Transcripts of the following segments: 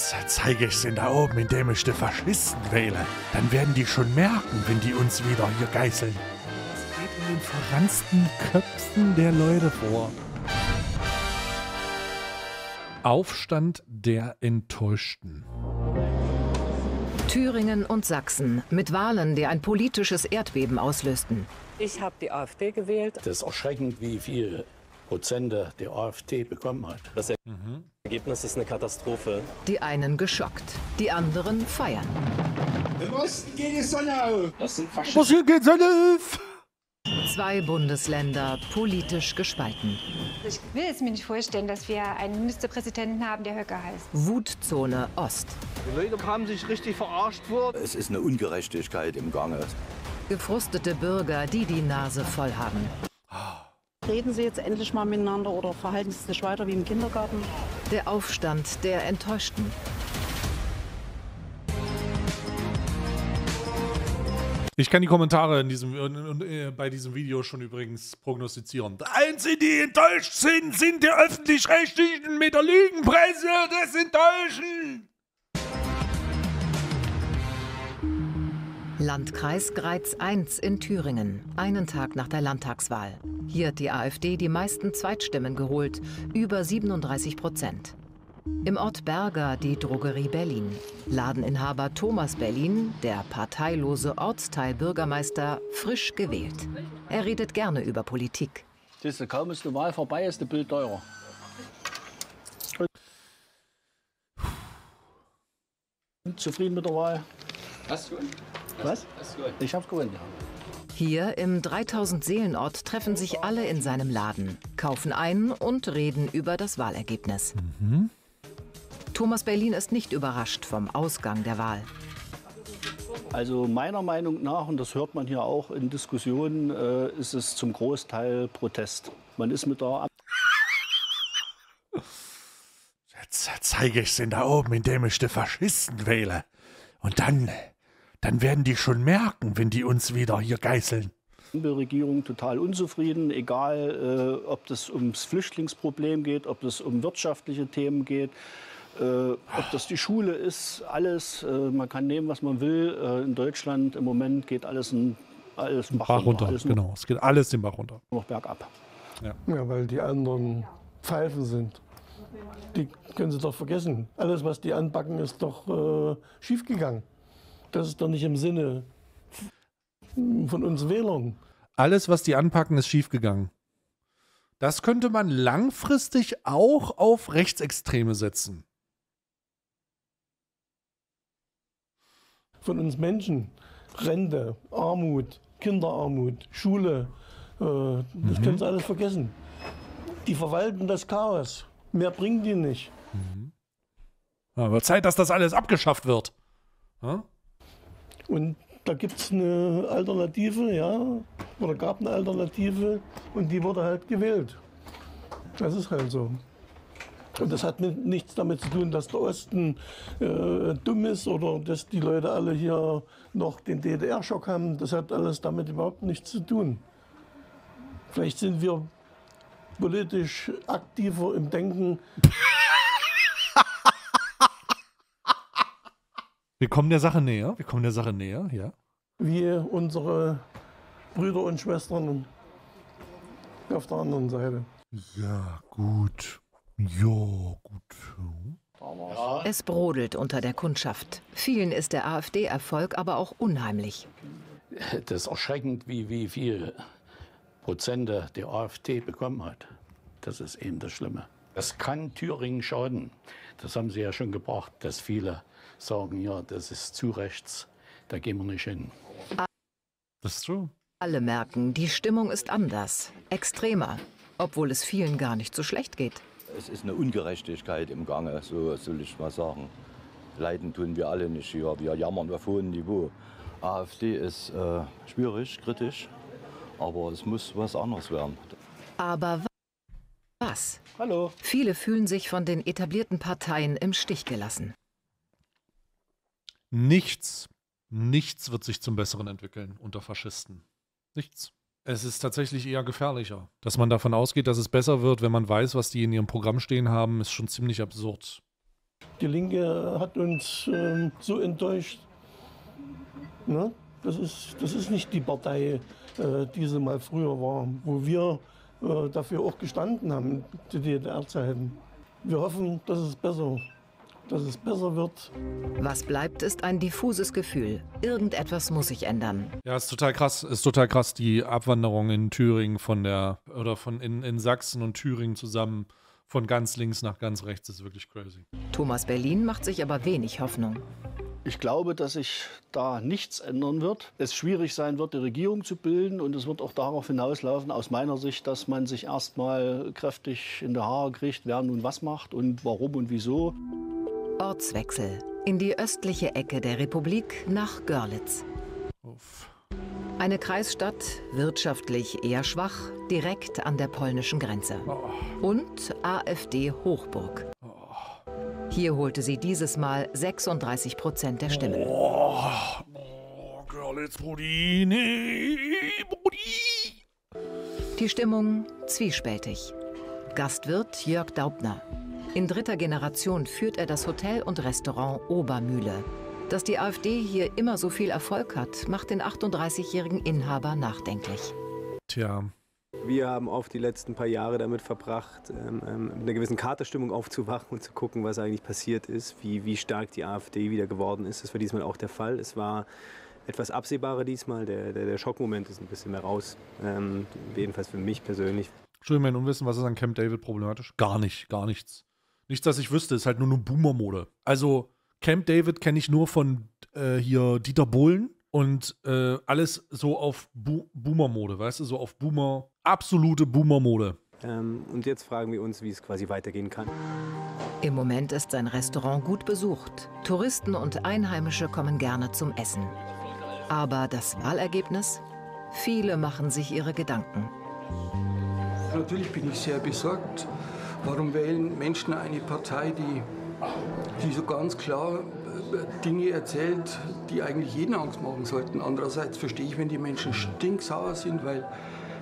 Jetzt zeige ich es in da oben, indem ich die Faschisten wähle. Dann werden die schon merken, wenn die uns wieder hier geißeln. Es geht in den verranzten Köpfen der Leute vor. Aufstand der Enttäuschten. Thüringen und Sachsen mit Wahlen, die ein politisches Erdbeben auslösten. Ich habe die AfD gewählt. Das ist erschreckend, wie viel Prozente die AfD bekommen hat. Das Ergebnis ist eine Katastrophe. Die einen geschockt, die anderen feiern. Im Osten geht die Sonne auf. Das sind Was hier geht's auf? Zwei Bundesländer politisch gespalten. Ich will es mir nicht vorstellen, dass wir einen Ministerpräsidenten haben, der Höcke heißt. Wutzone Ost. Die Leute haben sich richtig verarscht vor. Es ist eine Ungerechtigkeit im Gange. Gefrustete Bürger, die die Nase voll haben. Reden Sie jetzt endlich mal miteinander oder verhalten Sie sich weiter wie im Kindergarten? Der Aufstand der Enttäuschten. Ich kann die Kommentare in diesem, in, in, bei diesem Video schon übrigens prognostizieren. Die Einzigen, die enttäuscht sind, sind die Öffentlich-Rechtlichen mit der Lügenpresse des Enttäuschen. Landkreis Greiz I in Thüringen, einen Tag nach der Landtagswahl. Hier hat die AfD die meisten Zweitstimmen geholt, über 37 Prozent. Im Ort Berger die Drogerie Berlin. Ladeninhaber Thomas Berlin, der parteilose Ortsteilbürgermeister, frisch gewählt. Er redet gerne über Politik. Das ist kaum ist die Wahl vorbei, ist das Bild teurer. Zufrieden mit der Wahl? Hast du? Was? Ich hab's gewonnen. Hier im 3000 Seelenort treffen sich alle in seinem Laden, kaufen ein und reden über das Wahlergebnis. Thomas Berlin ist nicht überrascht vom Ausgang der Wahl. Also meiner Meinung nach, und das hört man hier auch in Diskussionen, äh, ist es zum Großteil Protest. Man ist mit der Jetzt zeige ich es in da oben, indem ich die Faschisten wähle. Und dann, dann werden die schon merken, wenn die uns wieder hier geißeln. Ampelregierung total unzufrieden, egal äh, ob das ums Flüchtlingsproblem geht, ob das um wirtschaftliche Themen geht, äh, ob das die Schule ist, alles. Äh, man kann nehmen, was man will. Äh, in Deutschland im Moment geht alles ein alles ein Bach, Bach runter, alles nur genau. Es geht alles den Bach runter. noch bergab. Ja, weil die anderen Pfeifen sind. Die können Sie doch vergessen. Alles, was die anpacken, ist doch äh, schiefgegangen. Das ist doch nicht im Sinne von uns Wählern. Alles, was die anpacken, ist schiefgegangen. Das könnte man langfristig auch auf Rechtsextreme setzen. Von uns Menschen. Rente, Armut, Kinderarmut, Schule. Äh, das können Sie alles vergessen. Die verwalten das Chaos. Mehr bringen die nicht. Aber Zeit, dass das alles abgeschafft wird. Ja? Und da gibt es eine Alternative, ja, oder gab eine Alternative und die wurde halt gewählt. Das ist halt so. Und das hat mit, nichts damit zu tun, dass der Osten äh, dumm ist oder dass die Leute alle hier noch den DDR-Schock haben. Das hat alles damit überhaupt nichts zu tun. Vielleicht sind wir politisch aktiver im Denken. Wir kommen der Sache näher. Wir kommen der Sache näher, ja. wie unsere Brüder und Schwestern auf der anderen Seite. Ja, gut. Ja, gut. Es brodelt unter der Kundschaft. Vielen ist der AfD-Erfolg aber auch unheimlich. Das ist erschreckend, wie, wie viel Prozente die AfD bekommen hat. Das ist eben das Schlimme. Das kann Thüringen schaden. Das haben Sie ja schon gebracht, dass viele sagen, ja, das ist zu rechts, da gehen wir nicht hin. Das ist true. Alle merken, die Stimmung ist anders, extremer, obwohl es vielen gar nicht so schlecht geht. Es ist eine Ungerechtigkeit im Gange, so soll ich mal sagen. Leiden tun wir alle nicht hier. Wir jammern auf hohem Niveau. AfD ist äh, schwierig, kritisch, aber es muss was anderes werden. Aber wa- was? Hallo. Viele fühlen sich von den etablierten Parteien im Stich gelassen. Nichts, nichts wird sich zum Besseren entwickeln unter Faschisten. Nichts. Es ist tatsächlich eher gefährlicher. Dass man davon ausgeht, dass es besser wird, wenn man weiß, was die in ihrem Programm stehen haben, ist schon ziemlich absurd. Die Linke hat uns ähm, so enttäuscht. Ne? Das, ist, das ist nicht die Partei, äh, die sie mal früher war, wo wir äh, dafür auch gestanden haben, zu DDR-Zeiten. Wir hoffen, dass es besser dass es besser wird. Was bleibt, ist ein diffuses Gefühl. Irgendetwas muss sich ändern. Ja, ist total krass. Ist total krass, die Abwanderung in Thüringen von der, oder von in, in Sachsen und Thüringen zusammen von ganz links nach ganz rechts ist wirklich crazy. Thomas Berlin macht sich aber wenig Hoffnung. Ich glaube, dass sich da nichts ändern wird. Es schwierig sein wird, die Regierung zu bilden. Und es wird auch darauf hinauslaufen, aus meiner Sicht, dass man sich erstmal kräftig in die Haare kriegt, wer nun was macht und warum und wieso. Ortswechsel in die östliche Ecke der Republik nach Görlitz. Uff. Eine Kreisstadt, wirtschaftlich eher schwach, direkt an der polnischen Grenze. Und AfD Hochburg. Hier holte sie dieses Mal 36 Prozent der Stimmen. Oh, oh Görlitz, Brudi, nee, Brudi. Die Stimmung zwiespältig. Gastwirt Jörg Daubner. In dritter Generation führt er das Hotel und Restaurant Obermühle. Dass die AfD hier immer so viel Erfolg hat, macht den 38-jährigen Inhaber nachdenklich. Tja. Wir haben oft die letzten paar Jahre damit verbracht, ähm, ähm, mit einer gewissen Katerstimmung aufzuwachen und zu gucken, was eigentlich passiert ist, wie, wie stark die AfD wieder geworden ist. Das war diesmal auch der Fall. Es war etwas absehbarer diesmal. Der, der, der Schockmoment ist ein bisschen mehr raus. Ähm, jedenfalls für mich persönlich. Entschuldigung, mein Unwissen, was ist an Camp David problematisch? Gar nicht, gar nichts. Nichts, dass ich wüsste, ist halt nur eine Boomer-Mode. Also Camp David kenne ich nur von äh, hier Dieter Bohlen und äh, alles so auf Bo Boomer-Mode, weißt du, so auf Boomer, absolute Boomer-Mode. Ähm, und jetzt fragen wir uns, wie es quasi weitergehen kann. Im Moment ist sein Restaurant gut besucht. Touristen und Einheimische kommen gerne zum Essen. Aber das Wahlergebnis? Viele machen sich ihre Gedanken. Natürlich bin ich sehr besorgt. Warum wählen Menschen eine Partei, die, die so ganz klar äh, Dinge erzählt, die eigentlich jeden Angst machen sollten? Andererseits verstehe ich, wenn die Menschen stinksauer sind, weil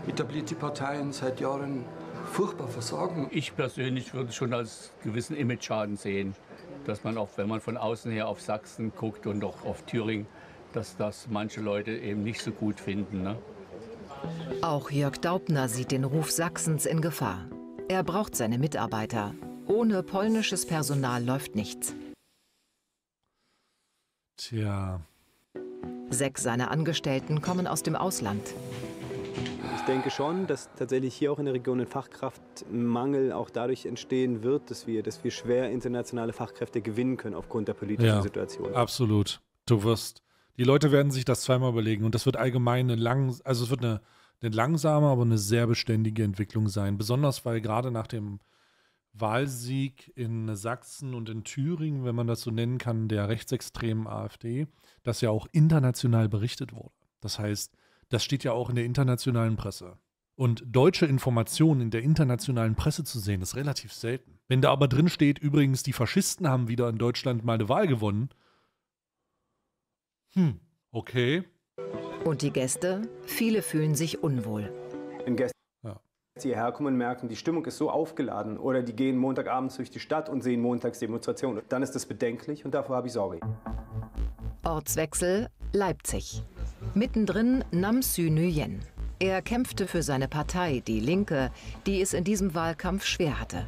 etablierte Parteien seit Jahren furchtbar versagen. Ich persönlich würde es schon als gewissen Image-Schaden sehen, dass man auch, wenn man von außen her auf Sachsen guckt und auch auf Thüringen, dass das manche Leute eben nicht so gut finden. Ne? Auch Jörg Daubner sieht den Ruf Sachsens in Gefahr. Er braucht seine Mitarbeiter. Ohne polnisches Personal läuft nichts. Tja. Sechs seiner Angestellten kommen aus dem Ausland. Ich denke schon, dass tatsächlich hier auch in der Region ein Fachkraftmangel auch dadurch entstehen wird, dass wir, dass wir schwer internationale Fachkräfte gewinnen können aufgrund der politischen ja, Situation. Absolut. Du wirst, die Leute werden sich das zweimal überlegen und das wird allgemein eine lang, also es wird eine eine langsame, aber eine sehr beständige Entwicklung sein. Besonders weil gerade nach dem Wahlsieg in Sachsen und in Thüringen, wenn man das so nennen kann, der rechtsextremen AfD, das ja auch international berichtet wurde. Das heißt, das steht ja auch in der internationalen Presse. Und deutsche Informationen in der internationalen Presse zu sehen, ist relativ selten. Wenn da aber drin steht, übrigens, die Faschisten haben wieder in Deutschland mal eine Wahl gewonnen. Hm, okay. Und die Gäste? Viele fühlen sich unwohl. Wenn Gäste hierher kommen und merken, die Stimmung ist so aufgeladen oder die gehen Montagabends durch die Stadt und sehen Montagsdemonstrationen, dann ist das bedenklich und davor habe ich Sorge. Ortswechsel Leipzig. Mittendrin Namsü Nguyen. Er kämpfte für seine Partei, die Linke, die es in diesem Wahlkampf schwer hatte.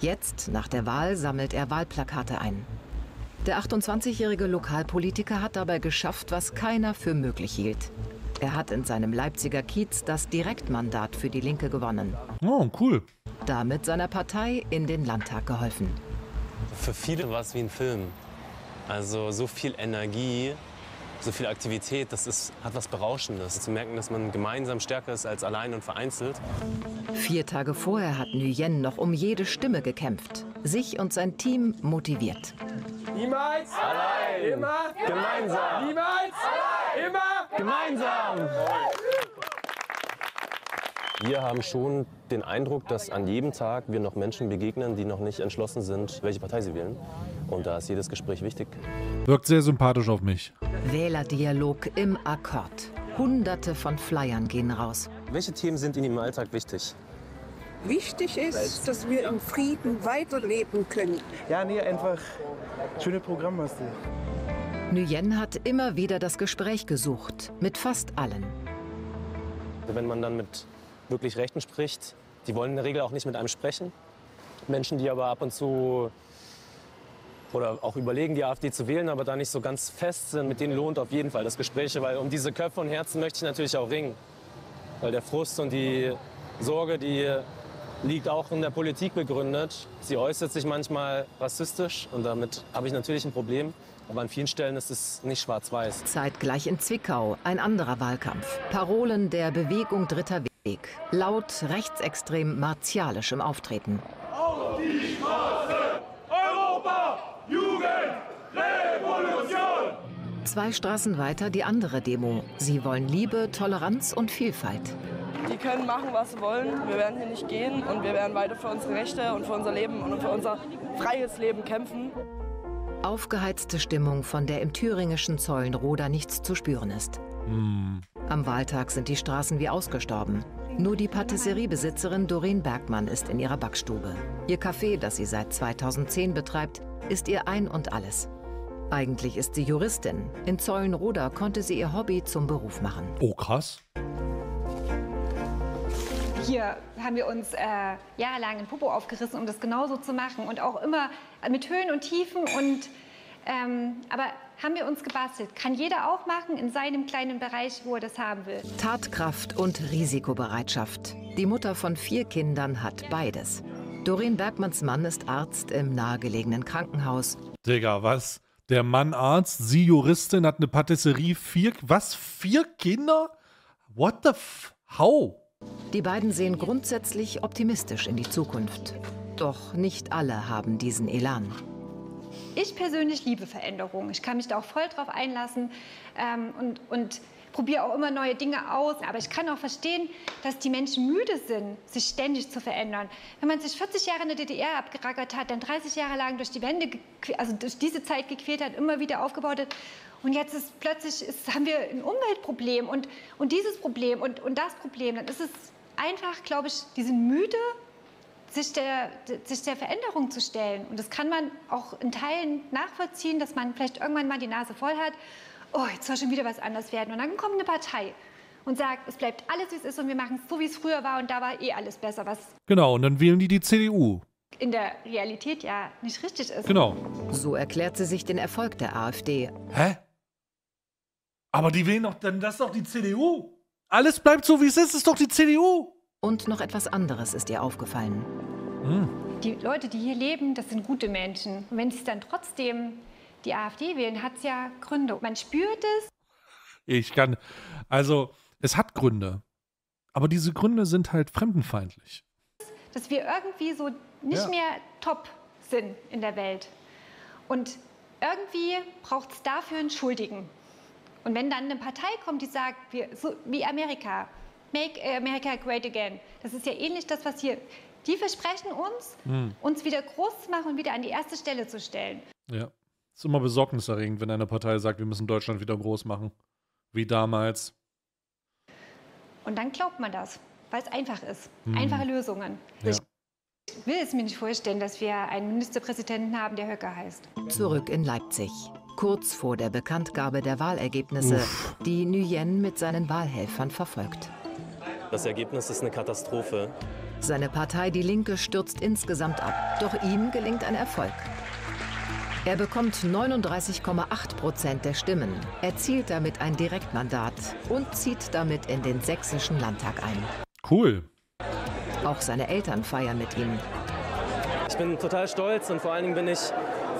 Jetzt, nach der Wahl, sammelt er Wahlplakate ein. Der 28-jährige Lokalpolitiker hat dabei geschafft, was keiner für möglich hielt. Er hat in seinem Leipziger Kiez das Direktmandat für die Linke gewonnen. Oh, cool. Damit seiner Partei in den Landtag geholfen. Für viele war es wie ein Film. Also so viel Energie, so viel Aktivität, das ist, hat was Berauschendes. Zu merken, dass man gemeinsam stärker ist als allein und vereinzelt. Vier Tage vorher hat Nguyen noch um jede Stimme gekämpft, sich und sein Team motiviert. Niemals allein. Immer gemeinsam. Niemals allein. Immer gemeinsam. Wir haben schon den Eindruck, dass an jedem Tag wir noch Menschen begegnen, die noch nicht entschlossen sind, welche Partei sie wählen. Und da ist jedes Gespräch wichtig. Wirkt sehr sympathisch auf mich. Wählerdialog im Akkord. Hunderte von Flyern gehen raus. Welche Themen sind Ihnen im Alltag wichtig? wichtig ist, dass wir in Frieden weiterleben können. Ja, nee, einfach schöne Programm hast du. Nguyen hat immer wieder das Gespräch gesucht, mit fast allen. Wenn man dann mit wirklich Rechten spricht, die wollen in der Regel auch nicht mit einem sprechen. Menschen, die aber ab und zu oder auch überlegen, die AfD zu wählen, aber da nicht so ganz fest sind, mit denen lohnt auf jeden Fall das Gespräch, weil um diese Köpfe und Herzen möchte ich natürlich auch ringen. Weil der Frust und die Sorge, die liegt auch in der Politik begründet. Sie äußert sich manchmal rassistisch und damit habe ich natürlich ein Problem. Aber an vielen Stellen ist es nicht schwarz-weiß. Zeitgleich in Zwickau ein anderer Wahlkampf. Parolen der Bewegung Dritter Weg. Laut, rechtsextrem, martialisch im Auftreten. Auf die Straße! Europa! Jugend! Revolution! Zwei Straßen weiter die andere Demo. Sie wollen Liebe, Toleranz und Vielfalt. Die können machen, was sie wollen. Wir werden hier nicht gehen und wir werden weiter für unsere Rechte und für unser Leben und für unser freies Leben kämpfen. Aufgeheizte Stimmung, von der im thüringischen Zollenroda nichts zu spüren ist. Hm. Am Wahltag sind die Straßen wie ausgestorben. Nur die Patisseriebesitzerin Doreen Bergmann ist in ihrer Backstube. Ihr Café, das sie seit 2010 betreibt, ist ihr Ein und Alles. Eigentlich ist sie Juristin. In Zollenroda konnte sie ihr Hobby zum Beruf machen. Oh, krass. Hier haben wir uns äh, jahrelang ein Popo aufgerissen, um das genauso zu machen. Und auch immer mit Höhen und Tiefen. Und, ähm, aber haben wir uns gebastelt. Kann jeder auch machen in seinem kleinen Bereich, wo er das haben will. Tatkraft und Risikobereitschaft. Die Mutter von vier Kindern hat beides. Doreen Bergmanns Mann ist Arzt im nahegelegenen Krankenhaus. Digga, was? Der Mann Arzt, sie Juristin, hat eine Patisserie, vier, was? Vier Kinder? What the f... How? Die beiden sehen grundsätzlich optimistisch in die Zukunft. Doch nicht alle haben diesen Elan. Ich persönlich liebe Veränderungen. Ich kann mich da auch voll drauf einlassen ähm, und, und probiere auch immer neue Dinge aus. Aber ich kann auch verstehen, dass die Menschen müde sind, sich ständig zu verändern. Wenn man sich 40 Jahre in der DDR abgerackert hat, dann 30 Jahre lang durch die Wende, also durch diese Zeit gequält hat, immer wieder aufgebaut hat. Und jetzt ist plötzlich ist, haben wir ein Umweltproblem und, und dieses Problem und, und das Problem. Dann ist es einfach, glaube ich, die sind müde, sich der, sich der Veränderung zu stellen. Und das kann man auch in Teilen nachvollziehen, dass man vielleicht irgendwann mal die Nase voll hat. Oh, jetzt soll schon wieder was anders werden. Und dann kommt eine Partei und sagt, es bleibt alles, wie es ist und wir machen es so, wie es früher war und da war eh alles besser, was Genau, und dann wählen die die CDU. in der Realität ja nicht richtig ist. Genau. So erklärt sie sich den Erfolg der AfD. Hä? Aber die wählen doch, dann das ist doch die CDU. Alles bleibt so, wie es ist, ist doch die CDU. Und noch etwas anderes ist ihr aufgefallen. Die Leute, die hier leben, das sind gute Menschen. Und wenn sie dann trotzdem die AfD wählen, hat es ja Gründe. Man spürt es. Ich kann, also, es hat Gründe. Aber diese Gründe sind halt fremdenfeindlich. dass wir irgendwie so nicht Ja. mehr top sind in der Welt. Und irgendwie braucht es dafür einen Schuldigen. Und wenn dann eine Partei kommt, die sagt, wir, so wie Amerika, make America great again, das ist ja ähnlich das, was hier, die versprechen uns, Hm. uns wieder groß zu machen und wieder an die erste Stelle zu stellen. Ja. Ist immer besorgniserregend, wenn eine Partei sagt, wir müssen Deutschland wieder groß machen. Wie damals. Und dann glaubt man das, weil es einfach ist. Hm. Einfache Lösungen. Ja. Ich will es mir nicht vorstellen, dass wir einen Ministerpräsidenten haben, der Höcker heißt. Zurück in Leipzig. Kurz vor der Bekanntgabe der Wahlergebnisse, Uff. die Nguyen mit seinen Wahlhelfern verfolgt. Das Ergebnis ist eine Katastrophe. Seine Partei Die Linke stürzt insgesamt ab. Doch ihm gelingt ein Erfolg. Er bekommt 39,8 Prozent der Stimmen, erzielt damit ein Direktmandat und zieht damit in den sächsischen Landtag ein. Cool. Auch seine Eltern feiern mit ihm. Ich bin total stolz und vor allen Dingen bin ich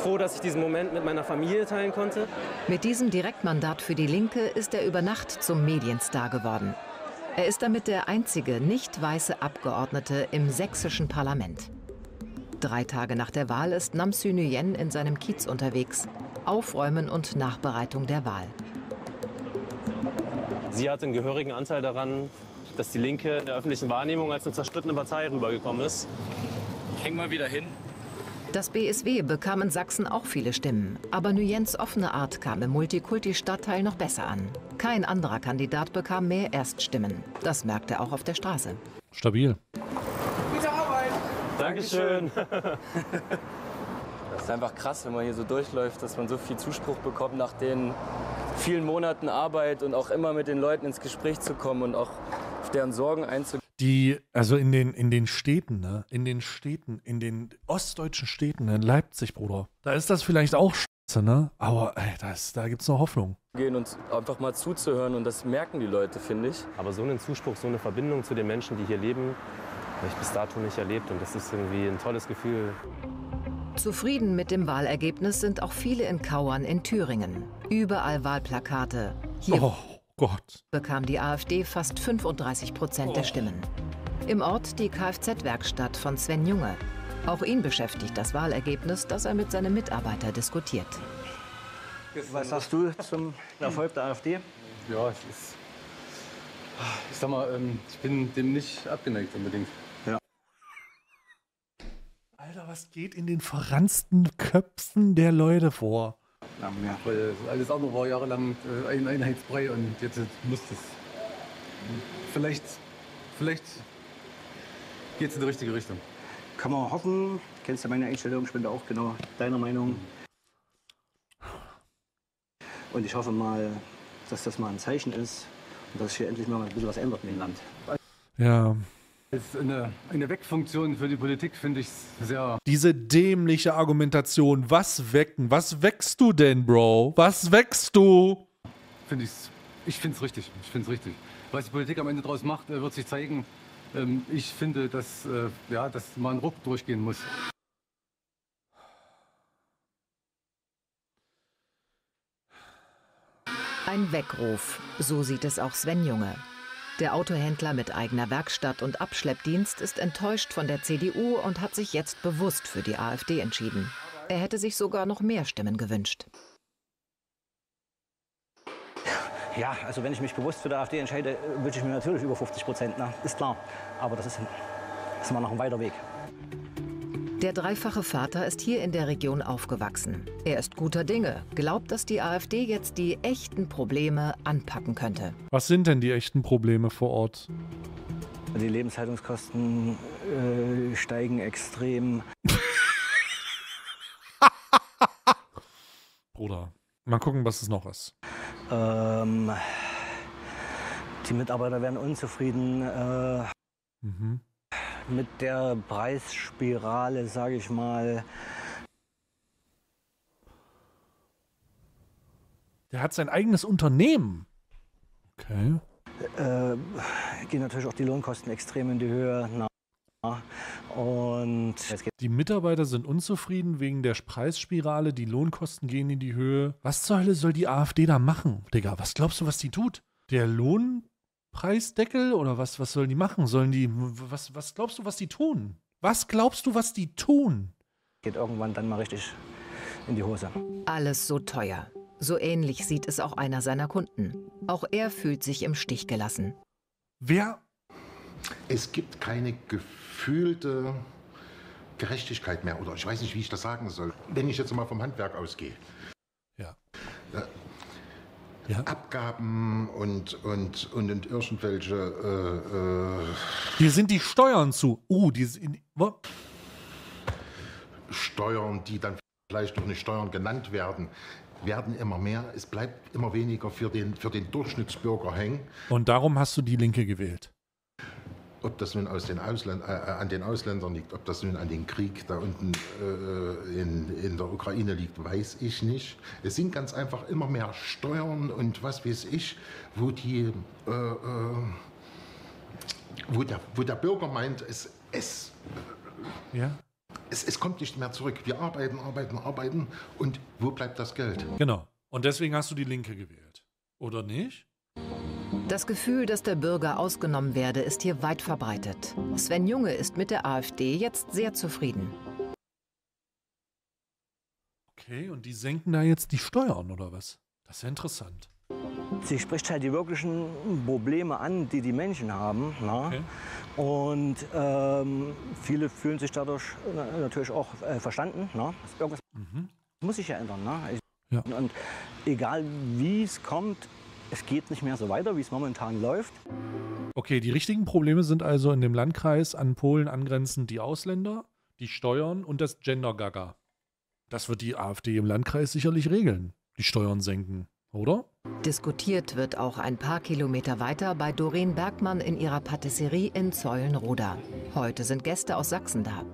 froh, dass ich diesen Moment mit meiner Familie teilen konnte. Mit diesem Direktmandat für die Linke ist er über Nacht zum Medienstar geworden. Er ist damit der einzige nicht weiße Abgeordnete im sächsischen Parlament. Drei Tage nach der Wahl ist Namsy Nguyen in seinem Kiez unterwegs. Aufräumen und Nachbereitung der Wahl. Sie hat einen gehörigen Anteil daran, dass die Linke in der öffentlichen Wahrnehmung als eine zerstrittene Partei rübergekommen ist. Häng mal wieder hin. Das BSW bekam in Sachsen auch viele Stimmen, aber Nguyens offene Art kam im Multikulti-Stadtteil noch besser an. Kein anderer Kandidat bekam mehr Erststimmen. Das merkte er auch auf der Straße. Stabil. Bitte Dankeschön. Das ist einfach krass, wenn man hier so durchläuft, dass man so viel Zuspruch bekommt nach den vielen Monaten Arbeit und auch immer mit den Leuten ins Gespräch zu kommen und auch auf deren Sorgen einzugehen. Die, also in den, in den Städten, ne? In den Städten, in den ostdeutschen Städten, in Leipzig, Bruder. Da ist das vielleicht auch scheiße, ne? Aber ey, das, da gibt's noch Hoffnung. Gehen und einfach mal zuzuhören und das merken die Leute, finde ich. Aber so einen Zuspruch, so eine Verbindung zu den Menschen, die hier leben, habe ich bis dato nicht erlebt und das ist irgendwie ein tolles Gefühl. Zufrieden mit dem Wahlergebnis sind auch viele in Kauern in Thüringen. Überall Wahlplakate. Hier Oh Gott. bekam die AfD fast 35 Prozent der Oh. Stimmen. Im Ort die Kfz-Werkstatt von Sven Junge. Auch ihn beschäftigt das Wahlergebnis, das er mit seinem Mitarbeiter diskutiert. Was sagst du zum Erfolg der AfD? Ja, es ist. Ich sag mal, ähm, ich bin dem nicht abgeneigt unbedingt. Ja. Alter, was geht in den verransten Köpfen der Leute vor? Weil alles andere war jahrelang äh, ein Einheitsbrei und jetzt muss das. Vielleicht, vielleicht geht es in die richtige Richtung. Kann man hoffen. Kennst du meine Einstellung? Ich bin da auch genau deiner Meinung. Und ich hoffe mal, dass das mal ein Zeichen ist und dass sich hier endlich mal ein bisschen was ändert in dem Land. Ja. Eine, eine Wegfunktion für die Politik finde ich es sehr. Diese dämliche Argumentation. Was wecken? Was wächst du denn, Bro? Was wächst du? Finde ich's, ich finde es richtig. Ich finde es richtig. Was die Politik am Ende daraus macht, äh, wird sich zeigen. Ähm, ich finde, dass, äh, ja, dass mal ein Ruck durchgehen muss. Ein Weckruf, so sieht es auch Sven Junge. Der Autohändler mit eigener Werkstatt und Abschleppdienst ist enttäuscht von der CDU und hat sich jetzt bewusst für die AfD entschieden. Er hätte sich sogar noch mehr Stimmen gewünscht. Ja, also wenn ich mich bewusst für die AfD entscheide, wünsche ich mir natürlich über 50 Prozent. Na, ist klar. Aber das ist, das ist mal noch ein weiter Weg. Der dreifache Vater ist hier in der Region aufgewachsen. Er ist guter Dinge, glaubt, dass die AfD jetzt die echten Probleme anpacken könnte. Was sind denn die echten Probleme vor Ort? Die Lebenshaltungskosten äh, steigen extrem. Bruder. Mal gucken, was es noch ist. Ähm, die Mitarbeiter werden unzufrieden. Äh, Mhm. mit der Preisspirale, sage ich mal. Der hat sein eigenes Unternehmen. Okay. Äh, gehen natürlich auch die Lohnkosten extrem in die Höhe. Na, und Die Mitarbeiter sind unzufrieden wegen der Preisspirale, die Lohnkosten gehen in die Höhe. Was zur Hölle soll die AfD da machen, Digga? Was glaubst du, was die tut? Der Lohnpreisdeckel oder was, was sollen die machen? Sollen die, was, was glaubst du, was die tun? Was glaubst du, was die tun? geht irgendwann dann mal richtig in die Hose. Alles so teuer. So ähnlich sieht es auch einer seiner Kunden. Auch er fühlt sich im Stich gelassen. Wer? Es gibt keine gefühlte Gerechtigkeit mehr. Oder ich weiß nicht, wie ich das sagen soll. Wenn ich jetzt mal vom Handwerk ausgehe. Ja. Äh, Abgaben und, und, und, und irgendwelche. Äh, äh, Hier sind die Steuern zu. Uh, die sind. Wo? Steuern, die dann vielleicht noch nicht Steuern genannt werden, werden immer mehr. Es bleibt immer weniger für den, für den Durchschnittsbürger hängen. Und darum hast du die Linke gewählt. Ob das nun aus den Ausländ äh, an den Ausländern liegt, ob das nun an den Krieg da unten äh, in, in der Ukraine liegt, weiß ich nicht. Es sind ganz einfach immer mehr Steuern und was weiß ich, wo die, äh, äh, wo der, wo der Bürger meint, es, es, Ja. es, es kommt nicht mehr zurück. Wir arbeiten, arbeiten, arbeiten und wo bleibt das Geld? Genau. Und deswegen hast du die Linke gewählt. Oder nicht? Das Gefühl, dass der Bürger ausgenommen werde, ist hier weit verbreitet. Sven Junge ist mit der AfD jetzt sehr zufrieden. Okay, und die senken da jetzt die Steuern oder was? Das ist ja interessant. Sie spricht halt die wirklichen Probleme an, die die Menschen haben. Na? Und ähm, viele fühlen sich dadurch na, natürlich auch äh, verstanden. Na? Irgendwas muss sich ja ändern. Na? Ich, Ja. Und egal wie es kommt, es geht nicht mehr so weiter, wie es momentan läuft. Okay, die richtigen Probleme sind also in dem Landkreis an Polen angrenzend die Ausländer. die Steuern und das Gender-Gaga. Das wird die AfD im Landkreis sicherlich regeln. Die Steuern senken, oder? Diskutiert wird auch ein paar Kilometer weiter bei Doreen Bergmann in ihrer Patisserie in Zeulenroda. Heute sind Gäste aus Sachsen da.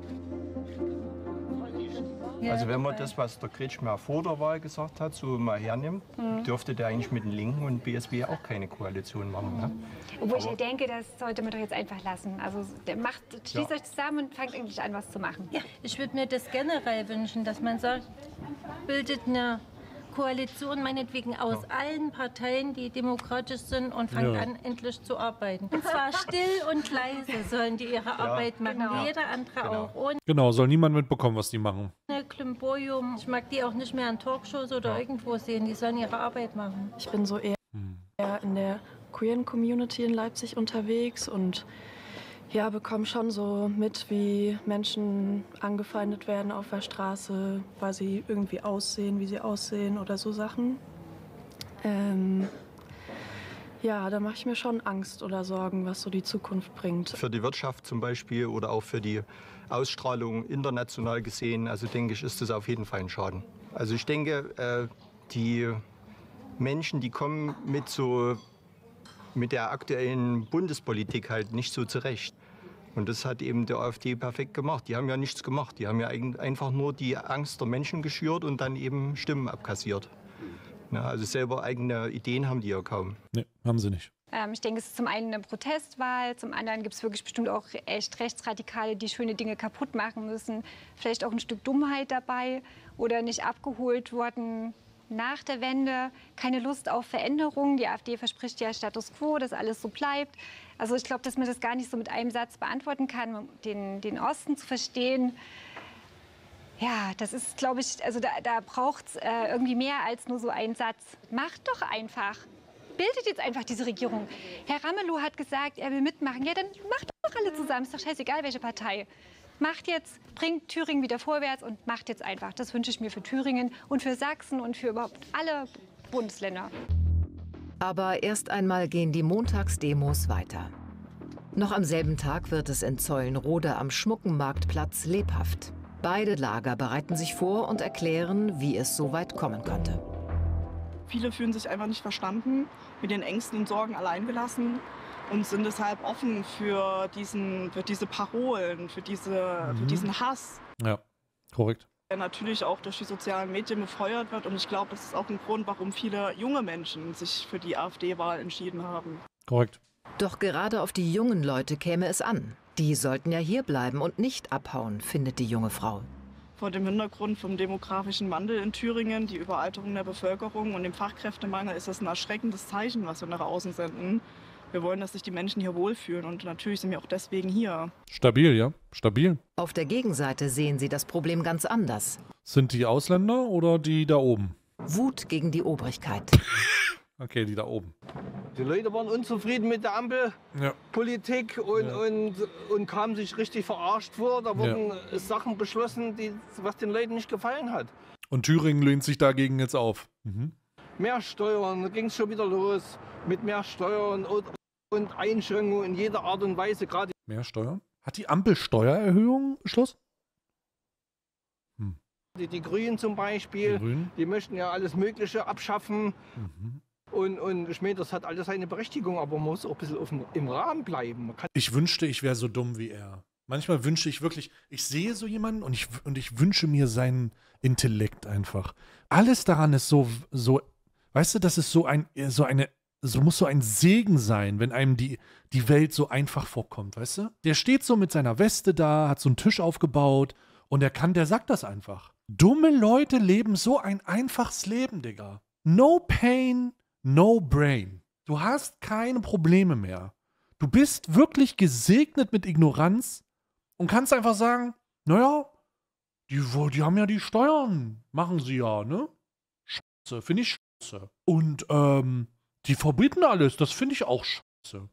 Also wenn man das, was der Kretschmer vor der Wahl gesagt hat, so mal hernimmt, Mhm. dürfte der eigentlich mit den Linken und BSW auch keine Koalition machen. Ne? Obwohl Aber- ich denke, das sollte man doch jetzt einfach lassen. Also der macht, schließt Ja. euch zusammen und fangt endlich an, was zu machen. Ja, ich würde mir das generell wünschen, dass man sagt, bildet eine Koalition meinetwegen aus allen Parteien, die demokratisch sind und fangt Ja. an, endlich zu arbeiten. Und zwar still und leise sollen die ihre Arbeit machen, genau. wie jeder andere auch. Ohne Genau, soll niemand mitbekommen, was die machen. Klimborium. Ich mag die auch nicht mehr in Talkshows oder irgendwo sehen. Die sollen ihre Arbeit machen. Ich bin so eher eher in der queeren Community in Leipzig unterwegs und ja, bekomme schon so mit, wie Menschen angefeindet werden auf der Straße, weil sie irgendwie aussehen, wie sie aussehen oder so Sachen. Ähm, ja, da mache ich mir schon Angst oder Sorgen, was so die Zukunft bringt. Für die Wirtschaft zum Beispiel oder auch für die Ausstrahlung international gesehen, also denke ich, ist das auf jeden Fall ein Schaden. Also ich denke, äh, die Menschen, die kommen mit so mit der aktuellen Bundespolitik halt nicht so zurecht. Und das hat eben der AfD perfekt gemacht. Die haben ja nichts gemacht. Die haben ja einfach nur die Angst der Menschen geschürt und dann eben Stimmen abkassiert. Ja, also selber eigene Ideen haben die ja kaum. Nee, haben sie nicht. Ähm, ich denke, es ist zum einen eine Protestwahl, zum anderen gibt es wirklich bestimmt auch echt Rechtsradikale, die schöne Dinge kaputt machen müssen. Vielleicht auch ein Stück Dummheit dabei oder nicht abgeholt worden nach der Wende. Keine Lust auf Veränderungen. Die AfD verspricht ja Status quo, dass alles so bleibt. Also ich glaube, dass man das gar nicht so mit einem Satz beantworten kann, den, den Osten zu verstehen. Ja, das ist, glaube ich, also da, da braucht es äh, irgendwie mehr als nur so einen Satz. Macht doch einfach. Bildet jetzt einfach diese Regierung. Herr Ramelow hat gesagt, er will mitmachen. Ja, dann macht doch alle zusammen. Ist doch scheißegal, welche Partei. Macht jetzt, bringt Thüringen wieder vorwärts und macht jetzt einfach. Das wünsche ich mir für Thüringen und für Sachsen und für überhaupt alle Bundesländer. Aber erst einmal gehen die Montagsdemos weiter. Noch am selben Tag wird es in Zeulenrode am schmucken Marktplatz lebhaft. Beide Lager bereiten sich vor und erklären, wie es so weit kommen konnte. Viele fühlen sich einfach nicht verstanden, mit den Ängsten und Sorgen allein gelassen und sind deshalb offen für, diesen, für diese Parolen, für, diese, für Mhm. diesen Hass, Ja, korrekt. der natürlich auch durch die sozialen Medien befeuert wird. Und ich glaube, das ist auch ein Grund, warum viele junge Menschen sich für die AfD-Wahl entschieden haben. Korrekt. Doch gerade auf die jungen Leute käme es an. Die sollten ja hierbleiben und nicht abhauen, findet die junge Frau. Vor dem Hintergrund vom demografischen Wandel in Thüringen, die Überalterung der Bevölkerung und dem Fachkräftemangel ist das ein erschreckendes Zeichen, was wir nach außen senden. Wir wollen, dass sich die Menschen hier wohlfühlen und natürlich sind wir auch deswegen hier. Stabil, ja? Stabil. Auf der Gegenseite sehen sie das Problem ganz anders. Sind die Ausländer oder die da oben? Wut gegen die Obrigkeit. Okay, die da oben. Die Leute waren unzufrieden mit der Ampelpolitik Ja. und, Ja. und, und kamen sich richtig verarscht vor. Da wurden äh, Sachen beschlossen, die, was den Leuten nicht gefallen hat. Und Thüringen lehnt sich dagegen jetzt auf. Mhm. Mehr Steuern, da ging es schon wieder los mit mehr Steuern und, und Einschränkungen in jeder Art und Weise. Gerade Mehr Steuern? Hat die Ampel Steuererhöhungen beschlossen? die, die Grünen zum Beispiel, Die die möchten ja alles Mögliche abschaffen. Mhm. Und, und ich meine, das hat alles seine Berechtigung, aber man muss auch ein bisschen auf im Rahmen bleiben. Ich wünschte, ich wäre so dumm wie er. Manchmal wünsche ich wirklich, ich sehe so jemanden und ich, und ich wünsche mir seinen Intellekt einfach. Alles daran ist so, so, weißt du, das ist so ein, so eine, so muss so ein Segen sein, wenn einem die, die Welt so einfach vorkommt, weißt du? Der steht so mit seiner Weste da, hat so einen Tisch aufgebaut und er kann, der sagt das einfach. Dumme Leute leben so ein einfaches Leben, Digga. No pain, no brain. Du hast keine Probleme mehr. Du bist wirklich gesegnet mit Ignoranz und kannst einfach sagen, naja, die, die haben ja die Steuern, machen sie ja, ne? Scheiße, finde ich scheiße. Und ähm, die verbieten alles, das finde ich auch scheiße.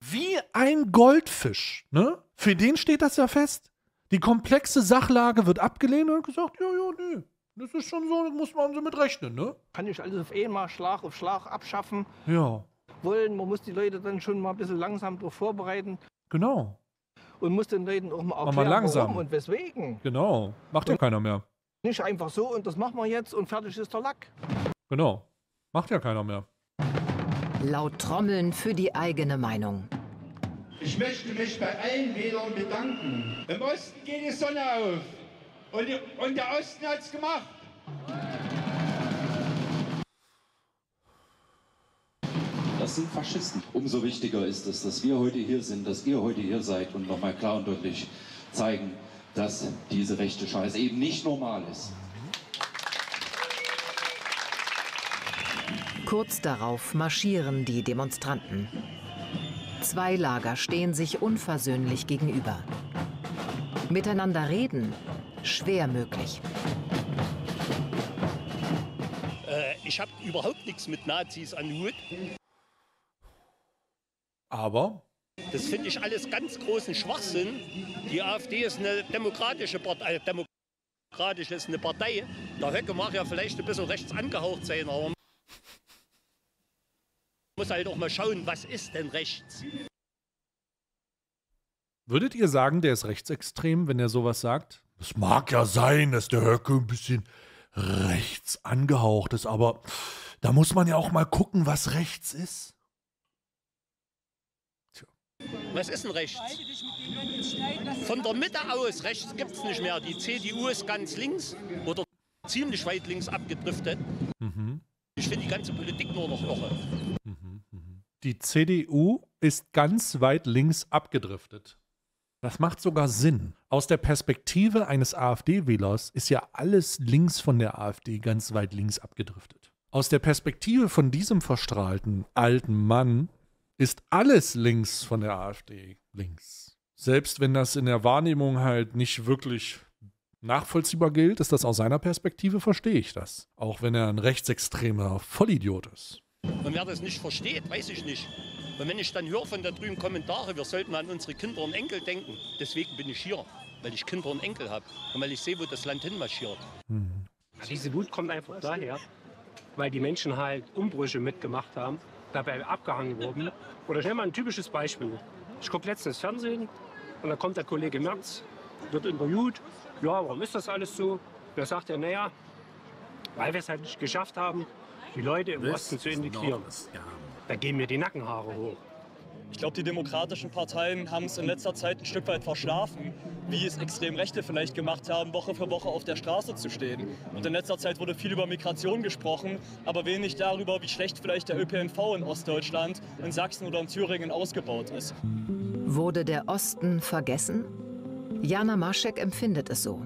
Wie ein Goldfisch, ne? Für den steht das ja fest. Die komplexe Sachlage wird abgelehnt und gesagt, ja, ja, nee, das ist schon so, das muss man so mit rechnen, ne? kann nicht alles auf einmal Schlag auf Schlag abschaffen Ja, wollen. Man muss die Leute dann schon mal ein bisschen langsam darauf vorbereiten. genau. und muss den Leuten auch mal erklären, mal langsam. warum und weswegen. Genau. Macht ja keiner mehr. Nicht einfach so und das machen wir jetzt und fertig ist der Lack. Genau. Macht ja keiner mehr. Laut Trommeln für die eigene Meinung. Ich möchte mich bei allen Wählern bedanken. Im Osten geht die Sonne auf. Und, und der Osten hat's gemacht. Das sind Faschisten. Umso wichtiger ist es, dass wir heute hier sind, dass ihr heute hier seid und nochmal klar und deutlich zeigen, dass diese rechte Scheiße eben nicht normal ist. Kurz darauf marschieren die Demonstranten. Zwei Lager stehen sich unversöhnlich gegenüber. Miteinander reden, schwer möglich. Äh, ich habe überhaupt nichts mit Nazis an Hut. Aber Das finde ich alles ganz großen Schwachsinn. Die AfD ist eine demokratische Partei. Äh, demokratisch ist eine Partei. Der Höcke mag ja vielleicht ein bisschen rechts angehaucht sein, aber man muss halt auch mal schauen, was ist denn rechts? würdet ihr sagen, der ist rechtsextrem, wenn er sowas sagt? Es mag ja sein, dass der Höcke ein bisschen rechts angehaucht ist, aber da muss man ja auch mal gucken, was rechts ist. Was ist denn rechts? Von der Mitte aus rechts gibt es nicht mehr. Die CDU ist ganz links oder ziemlich weit links abgedriftet. Mhm. Ich finde die ganze Politik nur noch irre. Die CDU ist ganz weit links abgedriftet. Das macht sogar Sinn. Aus der Perspektive eines AfD-Wählers ist ja alles links von der AfD ganz weit links abgedriftet. Aus der Perspektive von diesem verstrahlten alten Mann ist alles links von der AfD links. Selbst wenn das in der Wahrnehmung halt nicht wirklich nachvollziehbar gilt, ist das aus seiner Perspektive, verstehe ich das. Auch wenn er ein rechtsextremer Vollidiot ist. Und wer das nicht versteht, weiß ich nicht. Und wenn ich dann höre von da drüben Kommentare, wir sollten an unsere Kinder und Enkel denken, deswegen bin ich hier, weil ich Kinder und Enkel habe und weil ich sehe, wo das Land hinmarschiert. Diese Wut kommt einfach daher, weil die Menschen halt Umbrüche mitgemacht haben, dabei abgehangen wurden. Oder ich nenne mal ein typisches Beispiel. Ich gucke letztens Fernsehen und da kommt der Kollege Merz, wird interviewt. Ja, warum ist das alles so? Da sagt er, naja, weil wir es halt nicht geschafft haben, die Leute im Osten zu integrieren. Da gehen mir die Nackenhaare hoch. Ich glaube, die demokratischen Parteien haben es in letzter Zeit ein Stück weit verschlafen, wie es extrem Rechte vielleicht gemacht haben, Woche für Woche auf der Straße zu stehen. Und in letzter Zeit wurde viel über Migration gesprochen, aber wenig darüber, wie schlecht vielleicht der ÖPNV in Ostdeutschland, in Sachsen oder in Thüringen ausgebaut ist. Wurde der Osten vergessen? Jana Maschek empfindet es so.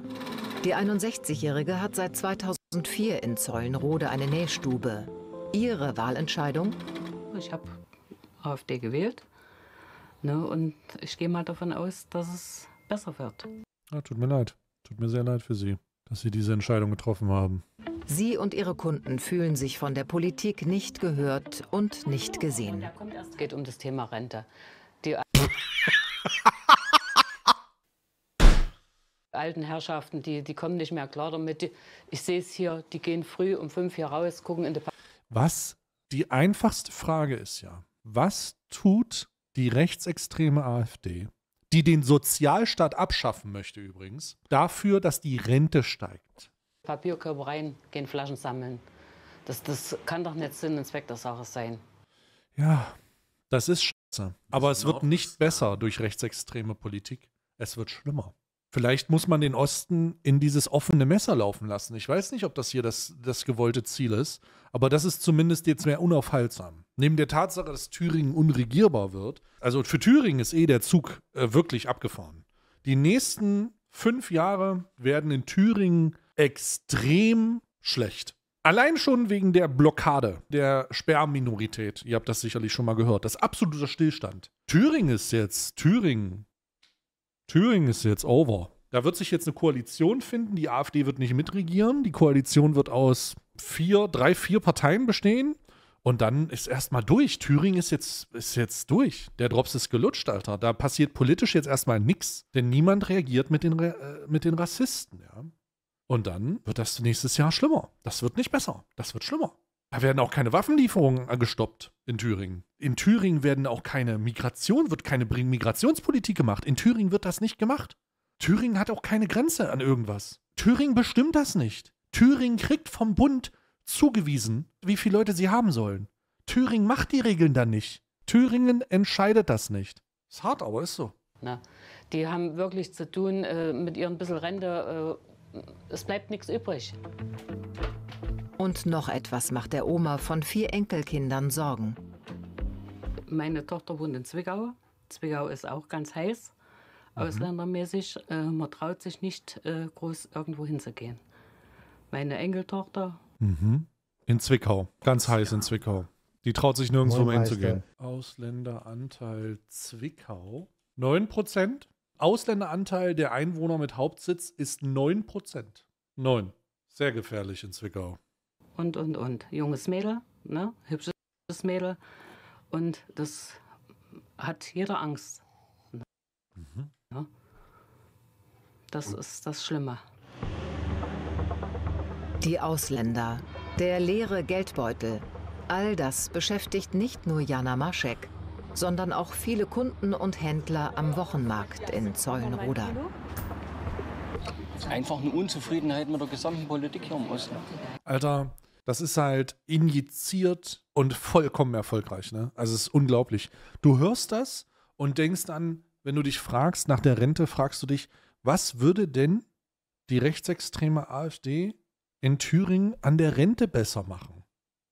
Die 61-Jährige hat seit 2004 in Zollenrode eine Nähstube. Ihre Wahlentscheidung? Ich habe AfD gewählt ne, und ich gehe mal davon aus, dass es besser wird. Ja, tut mir leid. Tut mir sehr leid für Sie, dass Sie diese Entscheidung getroffen haben. Sie und ihre Kunden fühlen sich von der Politik nicht gehört und nicht gesehen. Es geht um das Thema Rente. Die alten Herrschaften, die, die kommen nicht mehr klar damit. Die, ich sehe es hier, die gehen früh um fünf hier raus, gucken in die pa Was die einfachste Frage ist ja, was tut die rechtsextreme AfD, die den Sozialstaat abschaffen möchte übrigens, dafür, dass die Rente steigt? Papierkörbe rein, gehen Flaschen sammeln. Das, das kann doch nicht Sinn und Zweck der Sache sein. Ja, das ist scheiße. Aber es wird nicht besser durch rechtsextreme Politik. Es wird schlimmer. Vielleicht muss man den Osten in dieses offene Messer laufen lassen. Ich weiß nicht, ob das hier das, das gewollte Ziel ist, aber das ist zumindest jetzt mehr unaufhaltsam. Neben der Tatsache, dass Thüringen unregierbar wird, also für Thüringen ist eh der Zug äh, wirklich abgefahren. Die nächsten fünf Jahre werden in Thüringen extrem schlecht. Allein schon wegen der Blockade der Sperrminorität. Ihr habt das sicherlich schon mal gehört. Das absoluter Stillstand. Thüringen ist jetzt, Thüringen, Thüringen ist jetzt over. Da wird sich jetzt eine Koalition finden. Die AfD wird nicht mitregieren. Die Koalition wird aus vier, drei, vier Parteien bestehen. Und dann ist erstmal durch. Thüringen ist jetzt, ist jetzt durch. Der Drops ist gelutscht, Alter. Da passiert politisch jetzt erstmal nichts. Denn niemand reagiert mit den, äh, mit den Rassisten, ja. Und dann wird das nächstes Jahr schlimmer. Das wird nicht besser. Das wird schlimmer. Da werden auch keine Waffenlieferungen gestoppt in Thüringen. In Thüringen werden auch keine Migration, wird keine Migrationspolitik gemacht. In Thüringen wird das nicht gemacht. Thüringen hat auch keine Grenze an irgendwas. Thüringen bestimmt das nicht. Thüringen kriegt vom Bund zugewiesen, wie viele Leute sie haben sollen. Thüringen macht die Regeln dann nicht. Thüringen entscheidet das nicht. Ist hart, aber ist so. Na, die haben wirklich zu tun äh, mit ihren bisschen Rente. Äh, es bleibt nichts übrig. Und noch etwas macht der Oma von vier Enkelkindern Sorgen. Meine Tochter wohnt in Zwickau. Zwickau ist auch ganz heiß, mhm. ausländermäßig. Äh, man traut sich nicht, äh, groß irgendwo hinzugehen. Meine Enkeltochter. Mhm. In Zwickau. Ganz heiß in Zwickau. Die traut sich nirgendwo mehr hinzugehen. Ausländeranteil Zwickau. 9%. Ausländeranteil der Einwohner mit Hauptsitz ist 9%. 9. Sehr gefährlich in Zwickau. Und, und, und. Junges Mädel, ne? hübsches Mädel. Und das hat jeder Angst. Mhm. Ja? Das ist das Schlimme. Die Ausländer, der leere Geldbeutel, all das beschäftigt nicht nur Jana Maschek, sondern auch viele Kunden und Händler am Wochenmarkt in Zeulenroda. Einfach eine Unzufriedenheit mit der gesamten Politik hier im Osten. Alter, das ist halt injiziert und vollkommen erfolgreich. Ne? Also es ist unglaublich. Du hörst das und denkst dann, wenn du dich fragst nach der Rente, fragst du dich, was würde denn die rechtsextreme AfD in Thüringen an der Rente besser machen?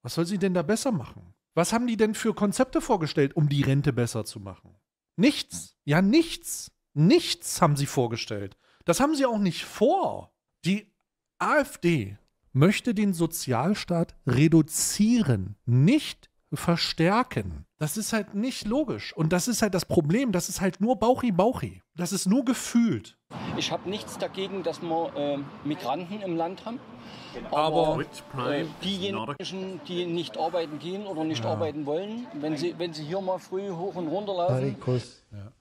Was soll sie denn da besser machen? Was haben die denn für Konzepte vorgestellt, um die Rente besser zu machen? Nichts. Ja, nichts. Nichts haben sie vorgestellt. Das haben sie auch nicht vor. Die AfD möchte den Sozialstaat reduzieren, nicht verstärken. Das ist halt nicht logisch. Und das ist halt das Problem. Das ist halt nur Bauchi-Bauchi. Das ist nur gefühlt. Ich habe nichts dagegen, dass wir äh, Migranten im Land haben. Aber, Aber äh, diejenigen, die nicht arbeiten gehen oder nicht ja. arbeiten wollen, wenn sie, wenn sie hier mal früh hoch und runter laufen, ja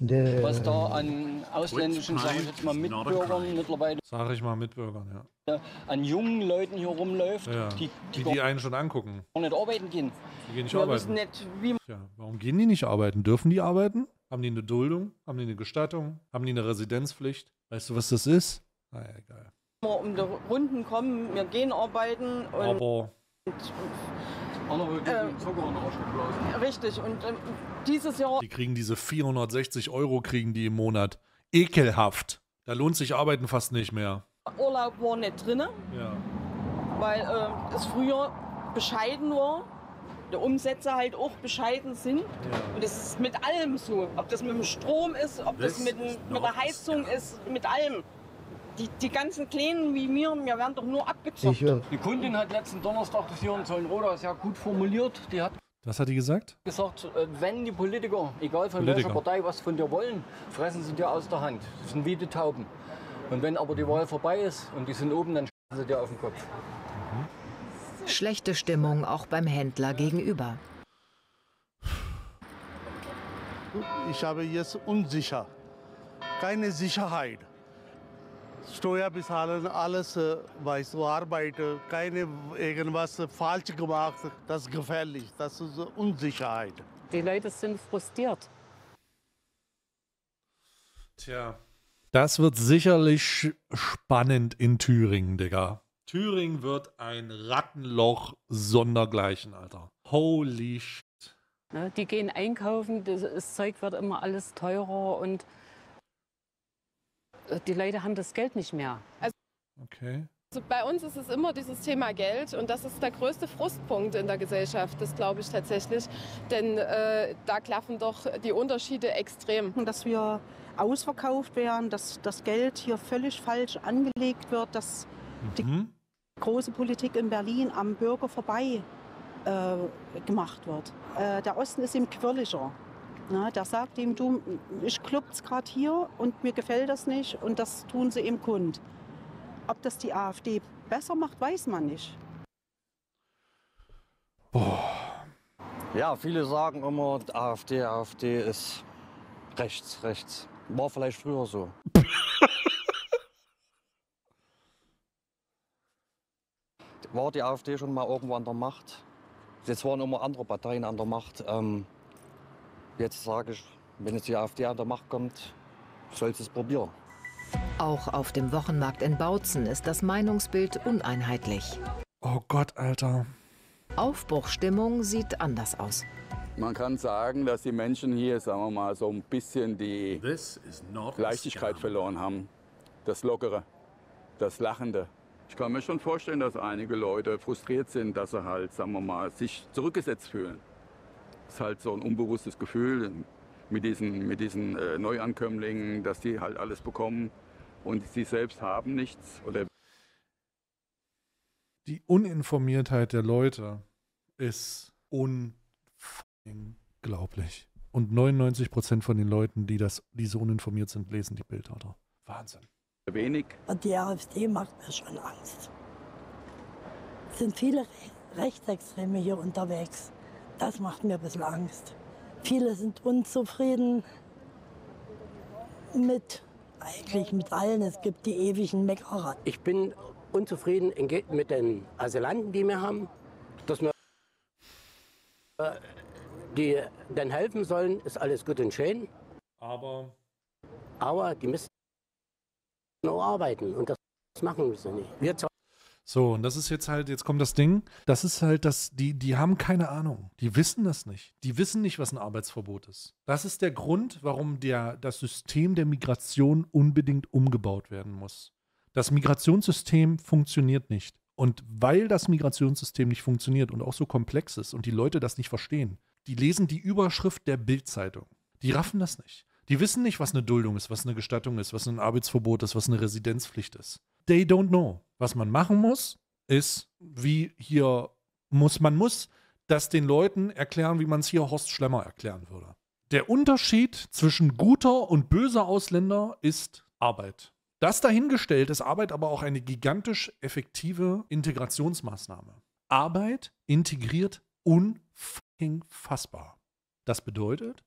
was da an ausländischen, sage ich jetzt mal, Mitbürgern mittlerweile. Sag ich mal Mitbürgern, ja. An jungen Leuten hier rumläuft, ja, die, die, die, die einen schon angucken. nicht arbeiten gehen. Die gehen nicht Wir arbeiten. Nicht, ja, warum gehen die nicht arbeiten? Dürfen die arbeiten? Haben die eine Duldung? Haben die eine Gestattung? Haben die eine Residenzpflicht? Weißt du, was das ist? Naja, egal. Um die Runden kommen, wir gehen arbeiten und. Aber. Und, äh, richtig, und äh, dieses Jahr. Die kriegen diese 460 Euro kriegen die im Monat. Ekelhaft. Da lohnt sich Arbeiten fast nicht mehr. Urlaub war nicht drin. Ja. Weil äh, es früher bescheiden war. Die Umsätze halt auch bescheiden sind. Ja. Und das ist mit allem so. Ob das mit dem Strom ist, ob das, das mit, mit der Heizung ist, mit allem. Die, die ganzen Kleinen wie mir, wir werden doch nur abgezockt. Die Kundin hat letzten Donnerstag das hier in Zollenroda sehr gut formuliert. Die hat was hat die gesagt? gesagt, äh, wenn die Politiker, egal von Politiker. welcher Partei, was von dir wollen, fressen sie dir aus der Hand. Das sind wie die Tauben. Und wenn aber die Wahl vorbei ist und die sind oben, dann schießen sie dir auf den Kopf. Schlechte Stimmung auch beim Händler gegenüber. Ich habe jetzt unsicher, keine Sicherheit. Steuer bezahlen, alles, äh, weißt du, Arbeit, keine irgendwas falsch gemacht. Das ist gefährlich, das ist Unsicherheit. Die Leute sind frustriert. Tja, das wird sicherlich spannend in Thüringen, Digga. Thüringen wird ein Rattenloch sondergleichen, Alter. Holy shit. Ne, die gehen einkaufen, das Zeug wird immer alles teurer und die Leute haben das Geld nicht mehr. Also, okay. Also bei uns ist es immer dieses Thema Geld und das ist der größte Frustpunkt in der Gesellschaft, das glaube ich tatsächlich. Denn äh, da klaffen doch die Unterschiede extrem. Dass wir ausverkauft werden, dass das Geld hier völlig falsch angelegt wird, dass mhm. die große Politik in Berlin am Bürger vorbei äh, gemacht wird. Äh, der Osten ist ihm quirliger. Na, der sagt ihm, du, ich klopft's gerade hier und mir gefällt das nicht und das tun sie ihm kund. Ob das die AfD besser macht, weiß man nicht. Boah. Ja, viele sagen immer, AfD, AfD ist rechts, rechts. War vielleicht früher so. war die AfD schon mal irgendwo an der Macht. Jetzt waren immer andere Parteien an der Macht. Ähm, jetzt sage ich, wenn jetzt die AfD an der Macht kommt, soll sie es probieren. Auch auf dem Wochenmarkt in Bautzen ist das Meinungsbild uneinheitlich. Oh Gott, Alter. Aufbruchstimmung sieht anders aus. Man kann sagen, dass die Menschen hier, sagen wir mal, so ein bisschen die Leichtigkeit verloren haben. Das Lockere, das Lachende. Ich kann mir schon vorstellen, dass einige Leute frustriert sind, dass sie halt, sagen wir mal, sich zurückgesetzt fühlen. Das ist halt so ein unbewusstes Gefühl mit diesen, mit diesen äh, Neuankömmlingen, dass die halt alles bekommen und sie selbst haben nichts. Oder Die Uninformiertheit der Leute ist unglaublich. Und 99% von den Leuten, die, das, die so uninformiert sind, lesen die Bildautor. Wahnsinn. wenig. Und die AfD macht mir schon Angst. Es sind viele Re Rechtsextreme hier unterwegs. Das macht mir ein bisschen Angst. Viele sind unzufrieden mit, eigentlich mit allen. Es gibt die ewigen Meckerer. Ich bin unzufrieden mit den Asylanten, die wir haben. Dass wir äh, die dann helfen sollen, ist alles gut und schön. Aber. Aber die müssen nur arbeiten und das machen sie nicht. Wir So, und das ist jetzt halt, jetzt kommt das Ding, das ist halt das, die, die haben keine Ahnung. Die wissen das nicht. Die wissen nicht, was ein Arbeitsverbot ist. Das ist der Grund, warum der, das System der Migration unbedingt umgebaut werden muss. Das Migrationssystem funktioniert nicht. Und weil das Migrationssystem nicht funktioniert und auch so komplex ist und die Leute das nicht verstehen, die lesen die Überschrift der Bildzeitung. Die raffen das nicht. Die wissen nicht, was eine Duldung ist, was eine Gestattung ist, was ein Arbeitsverbot ist, was eine Residenzpflicht ist. They don't know. Was man machen muss, ist, wie hier muss, man muss das den Leuten erklären, wie man es hier Horst Schlemmer erklären würde. Der Unterschied zwischen guter und böser Ausländer ist Arbeit. Das dahingestellt ist Arbeit aber auch eine gigantisch effektive Integrationsmaßnahme. Arbeit integriert unfassbar. Das bedeutet,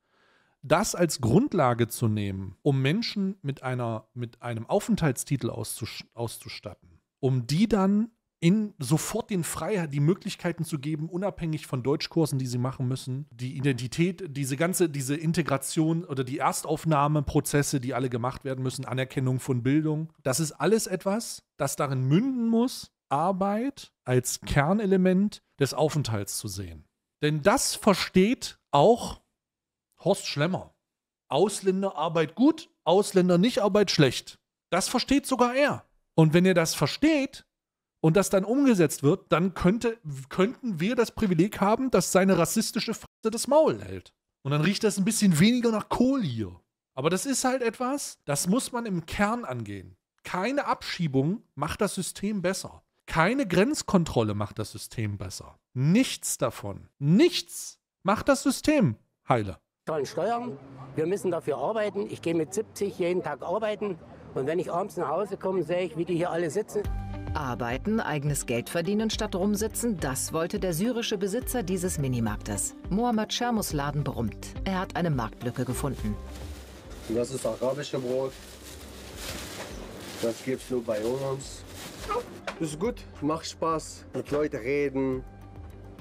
das als Grundlage zu nehmen, um Menschen mit, einer, mit einem Aufenthaltstitel auszustatten, um die dann in sofort den Freiheit, die Möglichkeiten zu geben, unabhängig von Deutschkursen, die sie machen müssen, die Identität, diese ganze, diese Integration oder die Erstaufnahmeprozesse, die alle gemacht werden müssen, Anerkennung von Bildung, das ist alles etwas, das darin münden muss, Arbeit als Kernelement des Aufenthalts zu sehen. Denn das versteht auch Horst Schlemmer. Ausländer Arbeit gut, Ausländer nicht Arbeit schlecht. Das versteht sogar er. Und wenn er das versteht und das dann umgesetzt wird, dann könnte, könnten wir das Privileg haben, dass seine rassistische Fresse das Maul hält. Und dann riecht das ein bisschen weniger nach Kohl hier. Aber das ist halt etwas, das muss man im Kern angehen. Keine Abschiebung macht das System besser. Keine Grenzkontrolle macht das System besser. Nichts davon. Nichts macht das System heile zahlen Steuern, wir müssen dafür arbeiten. Ich gehe mit 70 jeden Tag arbeiten und wenn ich abends nach Hause komme, sehe ich, wie die hier alle sitzen. Arbeiten, eigenes Geld verdienen statt rumsitzen, das wollte der syrische Besitzer dieses Minimarktes. Mohammad Schermus Laden brummt. Er hat eine Marktlücke gefunden. Das ist arabische Brot. Das gibt's nur bei uns. Ist gut, macht Spaß. Mit Leuten reden,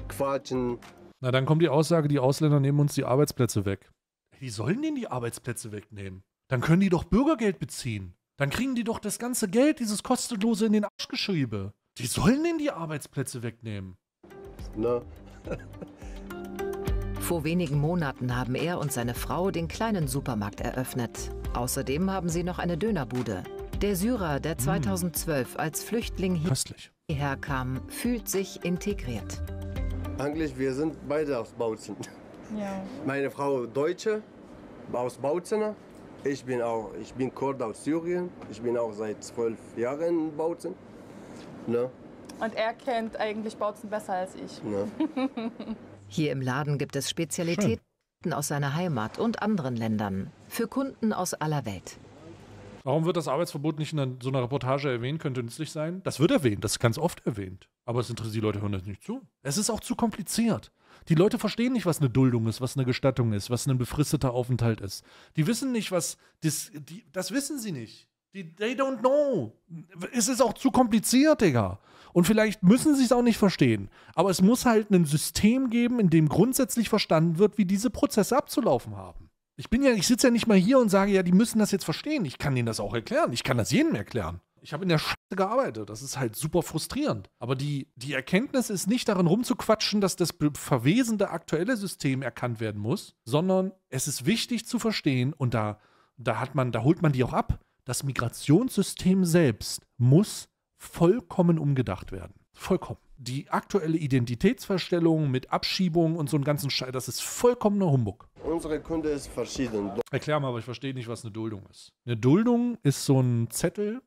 quatschen. Na, dann kommt die Aussage, die Ausländer nehmen uns die Arbeitsplätze weg. Die sollen denen die Arbeitsplätze wegnehmen. Dann können die doch Bürgergeld beziehen. Dann kriegen die doch das ganze Geld, dieses kostenlose in den Arschgeschriebe. Die sollen denen die Arbeitsplätze wegnehmen. Na. Vor wenigen Monaten haben er und seine Frau den kleinen Supermarkt eröffnet. Außerdem haben sie noch eine Dönerbude. Der Syrer, der 2012 als Flüchtling hierher kam, fühlt sich integriert. Eigentlich, wir sind beide aus Bautzen. Ja. Meine Frau Deutsche, aus Bautzen. Ich bin auch, ich bin Kurd aus Syrien. Ich bin auch seit zwölf Jahren in Bautzen. Ne? Und er kennt eigentlich Bautzen besser als ich. Ne? Hier im Laden gibt es Spezialitäten aus seiner Heimat und anderen Ländern. Für Kunden aus aller Welt. Warum wird das Arbeitsverbot nicht in so einer Reportage erwähnt? Könnte nützlich sein. Das wird erwähnt, das ist ganz oft erwähnt. Aber es interessiert die Leute hören das nicht zu. Es ist auch zu kompliziert. Die Leute verstehen nicht, was eine Duldung ist, was eine Gestattung ist, was ein befristeter Aufenthalt ist. Die wissen nicht, was das, die, das wissen sie nicht. Die, they don't know. Es ist auch zu kompliziert, Digga. Und vielleicht müssen sie es auch nicht verstehen. Aber es muss halt ein System geben, in dem grundsätzlich verstanden wird, wie diese Prozesse abzulaufen haben. Ich bin ja, ich sitze ja nicht mal hier und sage, ja, die müssen das jetzt verstehen. Ich kann ihnen das auch erklären. Ich kann das jedem erklären. Ich habe in der Scheiße gearbeitet. Das ist halt super frustrierend. Aber die, die Erkenntnis ist nicht darin rumzuquatschen, dass das verwesende aktuelle System erkannt werden muss, sondern es ist wichtig zu verstehen und da, da hat man, da holt man die auch ab. Das Migrationssystem selbst muss vollkommen umgedacht werden. Vollkommen. Die aktuelle Identitätsverstellung mit Abschiebung und so einen ganzen Scheiß, das ist vollkommener Humbug. Unsere Kunde ist verschieden. Erklär mal, aber ich verstehe nicht, was eine Duldung ist. Eine Duldung ist so ein Zettel,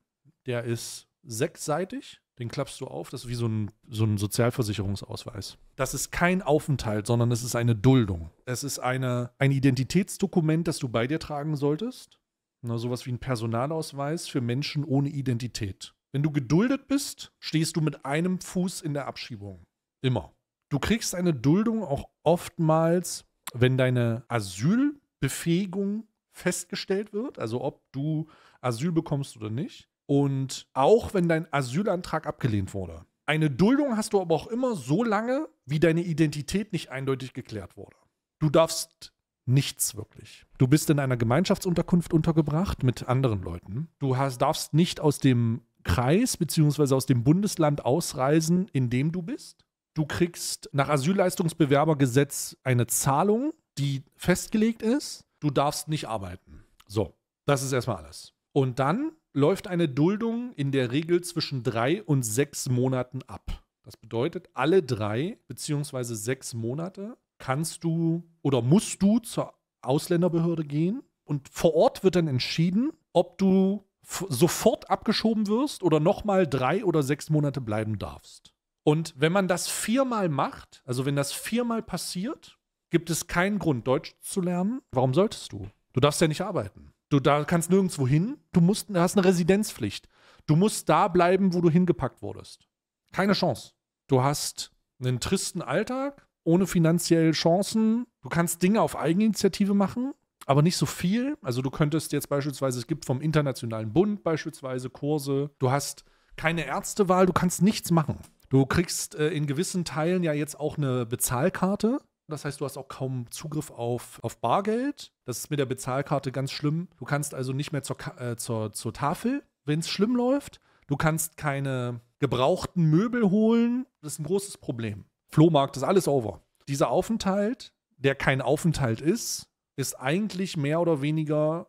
der ist sechsseitig. Den klappst du auf, das ist wie so ein, so ein Sozialversicherungsausweis. Das ist kein Aufenthalt, sondern es ist eine Duldung. Es ist eine, ein Identitätsdokument, das du bei dir tragen solltest. Na, sowas wie ein Personalausweis für Menschen ohne Identität. Wenn du geduldet bist, stehst du mit einem Fuß in der Abschiebung. Immer. Du kriegst eine Duldung auch oftmals, wenn deine Asylbefähigung festgestellt wird, also ob du Asyl bekommst oder nicht. Und auch wenn dein Asylantrag abgelehnt wurde. Eine Duldung hast du aber auch immer so lange, wie deine Identität nicht eindeutig geklärt wurde. Du darfst nichts wirklich. Du bist in einer Gemeinschaftsunterkunft untergebracht mit anderen Leuten. Du hast, darfst nicht aus dem Kreis bzw. aus dem Bundesland ausreisen, in dem du bist. Du kriegst nach Asylleistungsbewerbergesetz eine Zahlung, die festgelegt ist. Du darfst nicht arbeiten. So, das ist erstmal alles. Und dann läuft eine Duldung in der Regel zwischen drei und sechs Monaten ab. Das bedeutet, alle drei bzw. sechs Monate kannst du oder musst du zur Ausländerbehörde gehen und vor Ort wird dann entschieden, ob du sofort abgeschoben wirst oder nochmal drei oder sechs Monate bleiben darfst. Und wenn man das viermal macht, also wenn das viermal passiert, gibt es keinen Grund, Deutsch zu lernen. Warum solltest du? Du darfst ja nicht arbeiten. Du da kannst nirgendwo hin. Du musst, hast eine Residenzpflicht. Du musst da bleiben, wo du hingepackt wurdest. Keine Chance. Du hast einen tristen Alltag ohne finanzielle Chancen. Du kannst Dinge auf Eigeninitiative machen, aber nicht so viel. Also du könntest jetzt beispielsweise, es gibt vom Internationalen Bund beispielsweise Kurse. Du hast keine Ärztewahl, du kannst nichts machen. Du kriegst äh, in gewissen Teilen ja jetzt auch eine Bezahlkarte. Das heißt, du hast auch kaum Zugriff auf, auf Bargeld. Das ist mit der Bezahlkarte ganz schlimm. Du kannst also nicht mehr zur, äh, zur, zur Tafel, wenn es schlimm läuft. Du kannst keine gebrauchten Möbel holen. Das ist ein großes Problem. Flohmarkt ist alles over. Dieser Aufenthalt, der kein Aufenthalt ist, ist eigentlich mehr oder weniger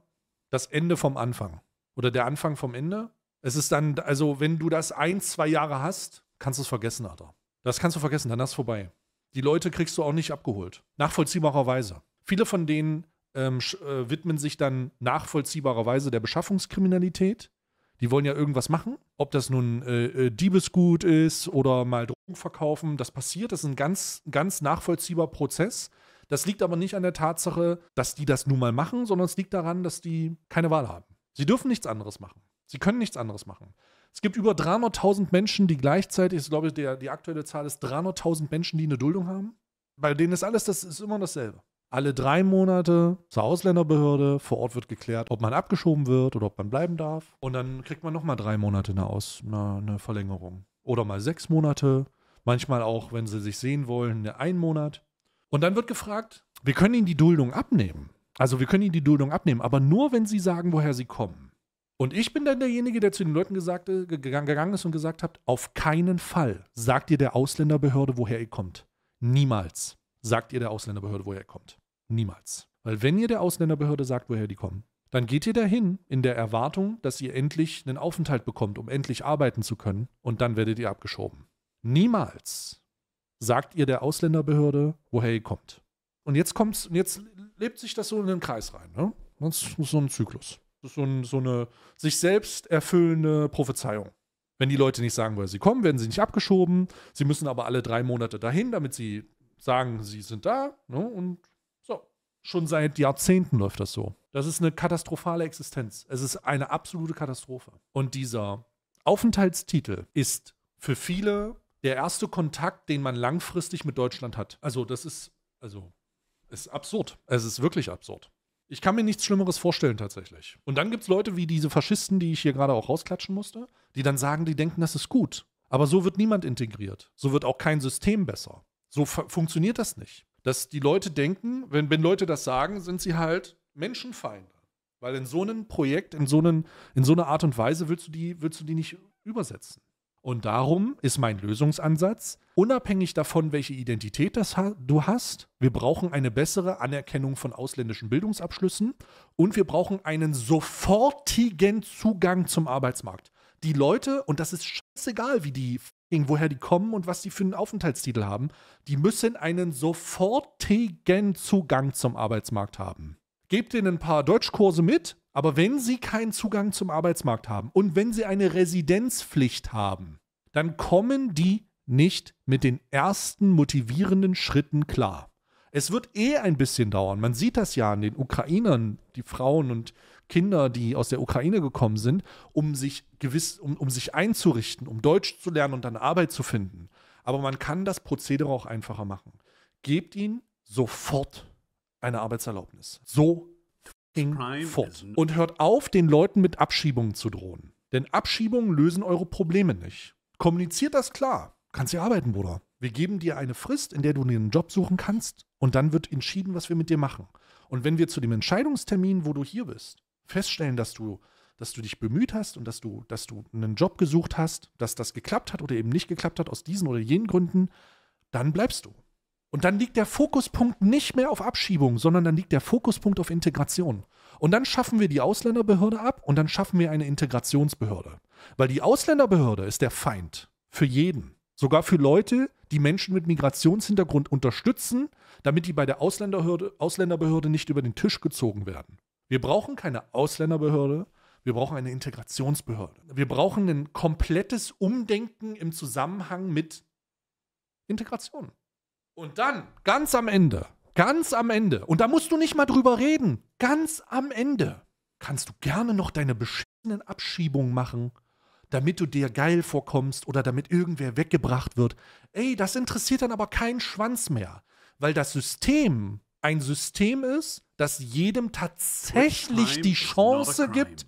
das Ende vom Anfang. Oder der Anfang vom Ende. Es ist dann, also wenn du das ein, zwei Jahre hast, kannst du es vergessen, Alter. Das kannst du vergessen, dann ist es vorbei. Die Leute kriegst du auch nicht abgeholt. Nachvollziehbarerweise. Viele von denen ähm, äh, widmen sich dann nachvollziehbarerweise der Beschaffungskriminalität. Die wollen ja irgendwas machen. Ob das nun äh, äh, Diebesgut ist oder mal Drogen verkaufen, das passiert. Das ist ein ganz, ganz nachvollziehbarer Prozess. Das liegt aber nicht an der Tatsache, dass die das nun mal machen, sondern es liegt daran, dass die keine Wahl haben. Sie dürfen nichts anderes machen. Sie können nichts anderes machen. Es gibt über 300.000 Menschen, die gleichzeitig, ich glaube, der, die aktuelle Zahl ist 300.000 Menschen, die eine Duldung haben. Bei denen ist alles, das ist immer dasselbe. Alle drei Monate zur Ausländerbehörde, vor Ort wird geklärt, ob man abgeschoben wird oder ob man bleiben darf. Und dann kriegt man nochmal drei Monate eine, Aus, eine, eine Verlängerung. Oder mal sechs Monate. Manchmal auch, wenn sie sich sehen wollen, ein Monat. Und dann wird gefragt, wir können ihnen die Duldung abnehmen. Also wir können ihnen die Duldung abnehmen, aber nur, wenn sie sagen, woher sie kommen. Und ich bin dann derjenige, der zu den Leuten gesagt, äh, gegangen ist und gesagt hat, auf keinen Fall sagt ihr der Ausländerbehörde, woher ihr kommt. Niemals sagt ihr der Ausländerbehörde, woher ihr kommt. Niemals. Weil wenn ihr der Ausländerbehörde sagt, woher die kommen, dann geht ihr dahin in der Erwartung, dass ihr endlich einen Aufenthalt bekommt, um endlich arbeiten zu können, und dann werdet ihr abgeschoben. Niemals sagt ihr der Ausländerbehörde, woher ihr kommt. Und jetzt kommt's, jetzt lebt sich das so in den Kreis rein, ne? Das ist so ein Zyklus. Das ist so, ein, so eine sich selbst erfüllende Prophezeiung. Wenn die Leute nicht sagen, woher sie kommen, werden sie nicht abgeschoben. Sie müssen aber alle drei Monate dahin, damit sie sagen, sie sind da. Ne? Und so. Schon seit Jahrzehnten läuft das so. Das ist eine katastrophale Existenz. Es ist eine absolute Katastrophe. Und dieser Aufenthaltstitel ist für viele der erste Kontakt, den man langfristig mit Deutschland hat. Also, das ist, also, ist absurd. Es ist wirklich absurd. Ich kann mir nichts Schlimmeres vorstellen tatsächlich. Und dann gibt es Leute wie diese Faschisten, die ich hier gerade auch rausklatschen musste, die dann sagen, die denken, das ist gut. Aber so wird niemand integriert. So wird auch kein System besser. So funktioniert das nicht. Dass die Leute denken, wenn, wenn Leute das sagen, sind sie halt Menschenfeinde. Weil in so einem Projekt, in so, einen, in so einer Art und Weise willst du die, willst du die nicht übersetzen. Und darum ist mein Lösungsansatz, unabhängig davon, welche Identität ha du hast, wir brauchen eine bessere Anerkennung von ausländischen Bildungsabschlüssen und wir brauchen einen sofortigen Zugang zum Arbeitsmarkt. Die Leute, und das ist scheißegal, wie die, woher die kommen und was die für einen Aufenthaltstitel haben, die müssen einen sofortigen Zugang zum Arbeitsmarkt haben. Gebt ihnen ein paar Deutschkurse mit, aber wenn sie keinen Zugang zum Arbeitsmarkt haben und wenn sie eine Residenzpflicht haben, dann kommen die nicht mit den ersten motivierenden Schritten klar. Es wird eh ein bisschen dauern. Man sieht das ja an den Ukrainern, die Frauen und Kinder, die aus der Ukraine gekommen sind, um sich gewiss, um, um sich einzurichten, um Deutsch zu lernen und dann Arbeit zu finden. Aber man kann das Prozedere auch einfacher machen. Gebt ihnen sofort eine Arbeitserlaubnis. So fort. Und hört auf, den Leuten mit Abschiebungen zu drohen. Denn Abschiebungen lösen eure Probleme nicht. Kommuniziert das klar. Kannst ja arbeiten, Bruder. Wir geben dir eine Frist, in der du einen Job suchen kannst und dann wird entschieden, was wir mit dir machen. Und wenn wir zu dem Entscheidungstermin, wo du hier bist, feststellen, dass du, dass du dich bemüht hast und dass du, dass du einen Job gesucht hast, dass das geklappt hat oder eben nicht geklappt hat aus diesen oder jenen Gründen, dann bleibst du. Und dann liegt der Fokuspunkt nicht mehr auf Abschiebung, sondern dann liegt der Fokuspunkt auf Integration. Und dann schaffen wir die Ausländerbehörde ab und dann schaffen wir eine Integrationsbehörde. Weil die Ausländerbehörde ist der Feind für jeden. Sogar für Leute, die Menschen mit Migrationshintergrund unterstützen, damit die bei der Ausländerbehörde, Ausländerbehörde nicht über den Tisch gezogen werden. Wir brauchen keine Ausländerbehörde, wir brauchen eine Integrationsbehörde. Wir brauchen ein komplettes Umdenken im Zusammenhang mit Integration. Und dann, ganz am Ende, ganz am Ende, und da musst du nicht mal drüber reden, ganz am Ende kannst du gerne noch deine beschissenen Abschiebungen machen, damit du dir geil vorkommst oder damit irgendwer weggebracht wird. Ey, das interessiert dann aber keinen Schwanz mehr, weil das System ein System ist, das jedem tatsächlich die Chance gibt,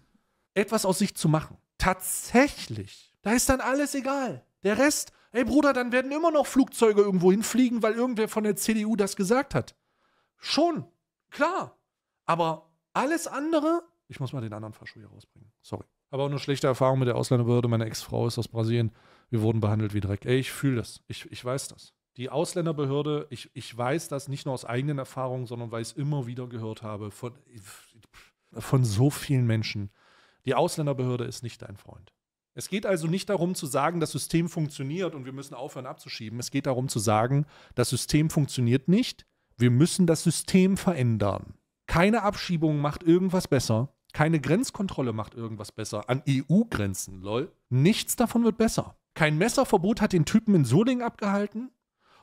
etwas aus sich zu machen. Tatsächlich. Da ist dann alles egal. Der Rest, Ey Bruder, dann werden immer noch Flugzeuge irgendwo hinfliegen, weil irgendwer von der CDU das gesagt hat. Schon, klar. Aber alles andere, ich muss mal den anderen Fascho hier rausbringen. Sorry. Aber auch nur schlechte Erfahrung mit der Ausländerbehörde. Meine Ex-Frau ist aus Brasilien. Wir wurden behandelt wie Dreck. Ey, ich fühle das. Ich, ich weiß das. Die Ausländerbehörde, ich, ich weiß das nicht nur aus eigenen Erfahrungen, sondern weil ich es immer wieder gehört habe von, von so vielen Menschen. Die Ausländerbehörde ist nicht dein Freund. Es geht also nicht darum zu sagen, das System funktioniert und wir müssen aufhören abzuschieben. Es geht darum zu sagen, das System funktioniert nicht. Wir müssen das System verändern. Keine Abschiebung macht irgendwas besser. Keine Grenzkontrolle macht irgendwas besser. An EU-Grenzen, lol. Nichts davon wird besser. Kein Messerverbot hat den Typen in Solingen abgehalten.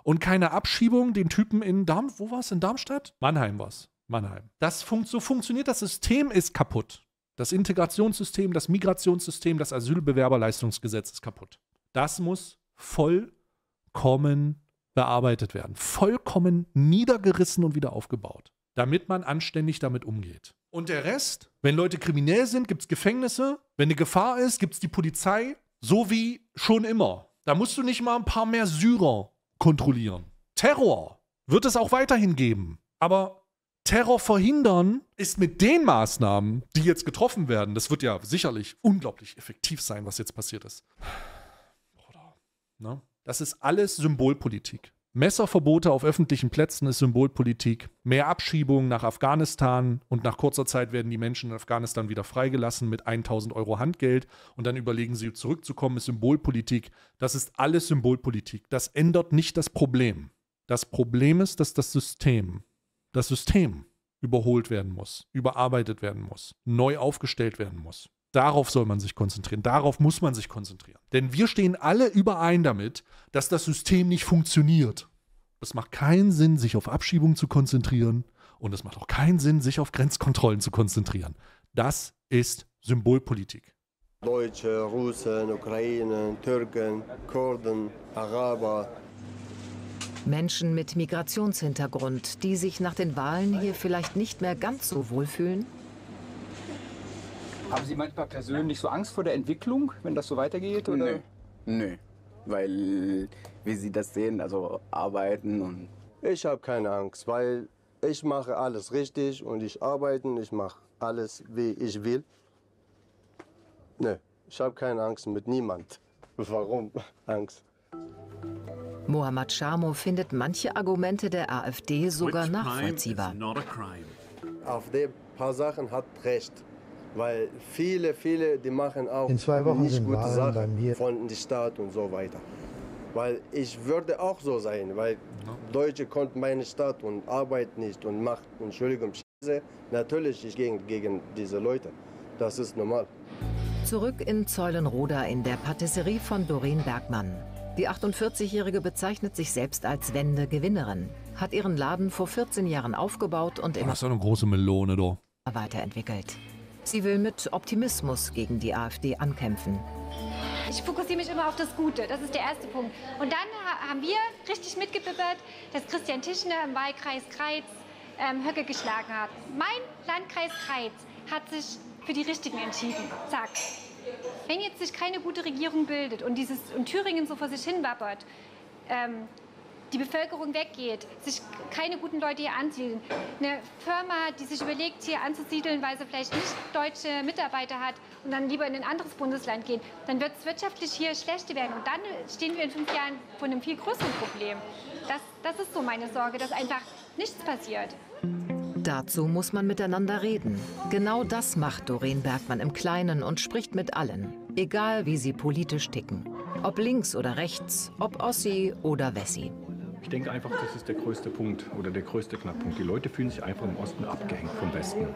Und keine Abschiebung den Typen in Darm, wo war es? In Darmstadt? Mannheim war es. Mannheim. Das fun so funktioniert, das System ist kaputt. Das Integrationssystem, das Migrationssystem, das Asylbewerberleistungsgesetz ist kaputt. Das muss vollkommen bearbeitet werden. Vollkommen niedergerissen und wieder aufgebaut. Damit man anständig damit umgeht. Und der Rest, wenn Leute kriminell sind, gibt es Gefängnisse. Wenn eine Gefahr ist, gibt es die Polizei. So wie schon immer. Da musst du nicht mal ein paar mehr Syrer kontrollieren. Terror wird es auch weiterhin geben. Aber Terror verhindern ist mit den Maßnahmen, die jetzt getroffen werden, das wird ja sicherlich unglaublich effektiv sein, was jetzt passiert ist. Ne? Das ist alles Symbolpolitik. Messerverbote auf öffentlichen Plätzen ist Symbolpolitik. Mehr Abschiebungen nach Afghanistan und nach kurzer Zeit werden die Menschen in Afghanistan wieder freigelassen mit 1000 Euro Handgeld und dann überlegen sie zurückzukommen, ist Symbolpolitik. Das ist alles Symbolpolitik. Das ändert nicht das Problem. Das Problem ist, dass das System das System überholt werden muss, überarbeitet werden muss, neu aufgestellt werden muss. Darauf soll man sich konzentrieren. Darauf muss man sich konzentrieren. Denn wir stehen alle überein damit, dass das System nicht funktioniert. Es macht keinen Sinn, sich auf Abschiebung zu konzentrieren. Und es macht auch keinen Sinn, sich auf Grenzkontrollen zu konzentrieren. Das ist Symbolpolitik. Deutsche, Russen, Ukrainer, Türken, Kurden, Araber, Menschen mit Migrationshintergrund, die sich nach den Wahlen hier vielleicht nicht mehr ganz so wohlfühlen? Haben Sie manchmal persönlich so Angst vor der Entwicklung, wenn das so weitergeht? Oder? Nö, nö. Weil, wie Sie das sehen, also arbeiten und. Ich habe keine Angst, weil ich mache alles richtig und ich arbeite, ich mache alles, wie ich will. Nö, ich habe keine Angst mit niemand. Warum Angst? Mohammad Shamo findet manche Argumente der AfD sogar nachvollziehbar. Auf die paar Sachen hat recht. Weil viele, viele, die machen auch In zwei Wochen nicht sind gute Wahlen Sachen bei mir. von der Stadt und so weiter. Weil ich würde auch so sein, weil Deutsche konnten meine Stadt und Arbeit nicht und macht, Entschuldigung, Scheiße. Natürlich, ich gehe gegen diese Leute. Das ist normal. Zurück in Zeulenroda in der Patisserie von Doreen Bergmann. Die 48-Jährige bezeichnet sich selbst als Wende-Gewinnerin, hat ihren Laden vor 14 Jahren aufgebaut und Oh, immer doch eine große Melone, doch. weiterentwickelt. Sie will mit Optimismus gegen die AfD ankämpfen. Ich fokussiere mich immer auf das Gute. Das ist der erste Punkt. Und dann ha haben wir richtig mitgebibbert, dass Christian Tischner im Wahlkreis Kreiz ähm, Höcke geschlagen hat. Mein Landkreis Kreiz hat sich für die Richtigen entschieden. Zack. Wenn jetzt sich keine gute Regierung bildet und, dieses, und Thüringen so vor sich hin wappert, ähm, die Bevölkerung weggeht, sich keine guten Leute hier ansiedeln, eine Firma, die sich überlegt, hier anzusiedeln, weil sie vielleicht nicht deutsche Mitarbeiter hat und dann lieber in ein anderes Bundesland gehen, dann wird es wirtschaftlich hier schlechter werden. Und dann stehen wir in fünf Jahren vor einem viel größeren Problem. Das, das ist so meine Sorge, dass einfach nichts passiert. Dazu muss man miteinander reden. Genau das macht Doreen Bergmann im Kleinen und spricht mit allen, egal wie sie politisch ticken. Ob links oder rechts, ob Ossi oder Wessi. Ich denke einfach, das ist der größte Punkt oder der größte Knackpunkt. Die Leute fühlen sich einfach im Osten abgehängt vom Westen.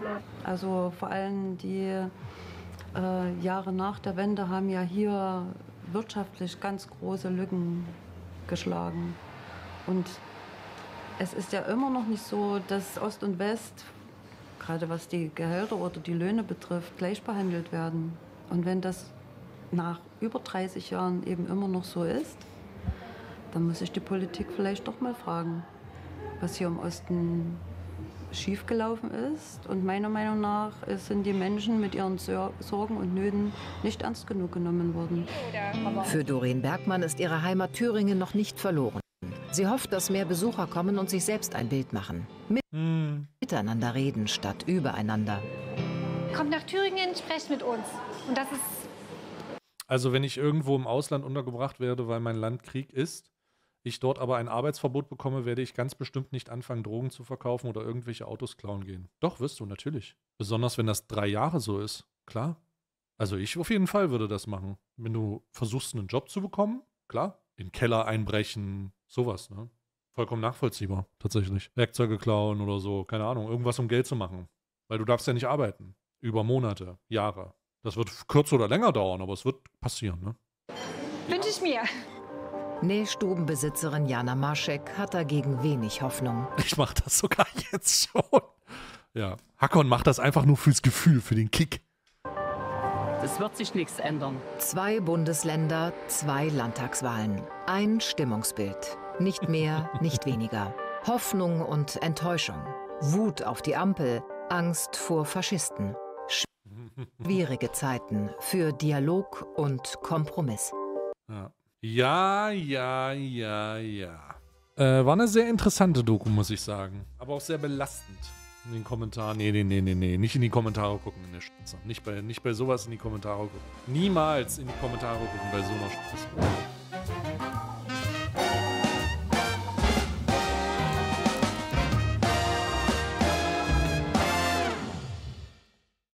Also vor allem die äh, Jahre nach der Wende haben ja hier wirtschaftlich ganz große Lücken geschlagen. Und es ist ja immer noch nicht so, dass Ost und West, gerade was die Gehälter oder die Löhne betrifft, gleich behandelt werden. Und wenn das nach über 30 Jahren eben immer noch so ist, dann muss sich die Politik vielleicht doch mal fragen, was hier im Osten schiefgelaufen ist. Und meiner Meinung nach sind die Menschen mit ihren Sor- Sorgen und Nöten nicht ernst genug genommen worden. Für Doreen Bergmann ist ihre Heimat Thüringen noch nicht verloren. Sie hofft, dass mehr Besucher kommen und sich selbst ein Bild machen. Mit Miteinander reden statt übereinander. Kommt nach Thüringen, sprecht mit uns. Und das ist Also wenn ich irgendwo im Ausland untergebracht werde, weil mein Land Krieg ist, ich dort aber ein Arbeitsverbot bekomme, werde ich ganz bestimmt nicht anfangen, Drogen zu verkaufen oder irgendwelche Autos klauen gehen. Doch, wirst du, natürlich. Besonders wenn das drei Jahre so ist. Klar. Also ich auf jeden Fall würde das machen. Wenn du versuchst, einen Job zu bekommen, klar. In den Keller einbrechen, sowas, ne? Vollkommen nachvollziehbar, tatsächlich. Werkzeuge klauen oder so, keine Ahnung, irgendwas um Geld zu machen. Weil du darfst ja nicht arbeiten. Über Monate, Jahre. Das wird kürzer oder länger dauern, aber es wird passieren, ne? wünsche ich mir. Nähstubenbesitzerin Jana Maschek hat dagegen wenig Hoffnung. Ich mach das sogar jetzt schon. Ja, Hakon macht das einfach nur fürs Gefühl, für den Kick. Es wird sich nichts ändern. Zwei Bundesländer, zwei Landtagswahlen. Ein Stimmungsbild. Nicht mehr, nicht weniger. Hoffnung und Enttäuschung. Wut auf die Ampel. Angst vor Faschisten. Schwierige Zeiten für Dialog und Kompromiss. Ja, ja, ja, ja. ja. Äh, war eine sehr interessante Doku, muss ich sagen. Aber auch sehr belastend. In den Kommentaren. Nee, nee, nee, nee, nee. Nicht in die Kommentare gucken in der Scheiße. Nicht bei, nicht bei sowas in die Kommentare gucken. Niemals in die Kommentare gucken bei so einer Scheiße.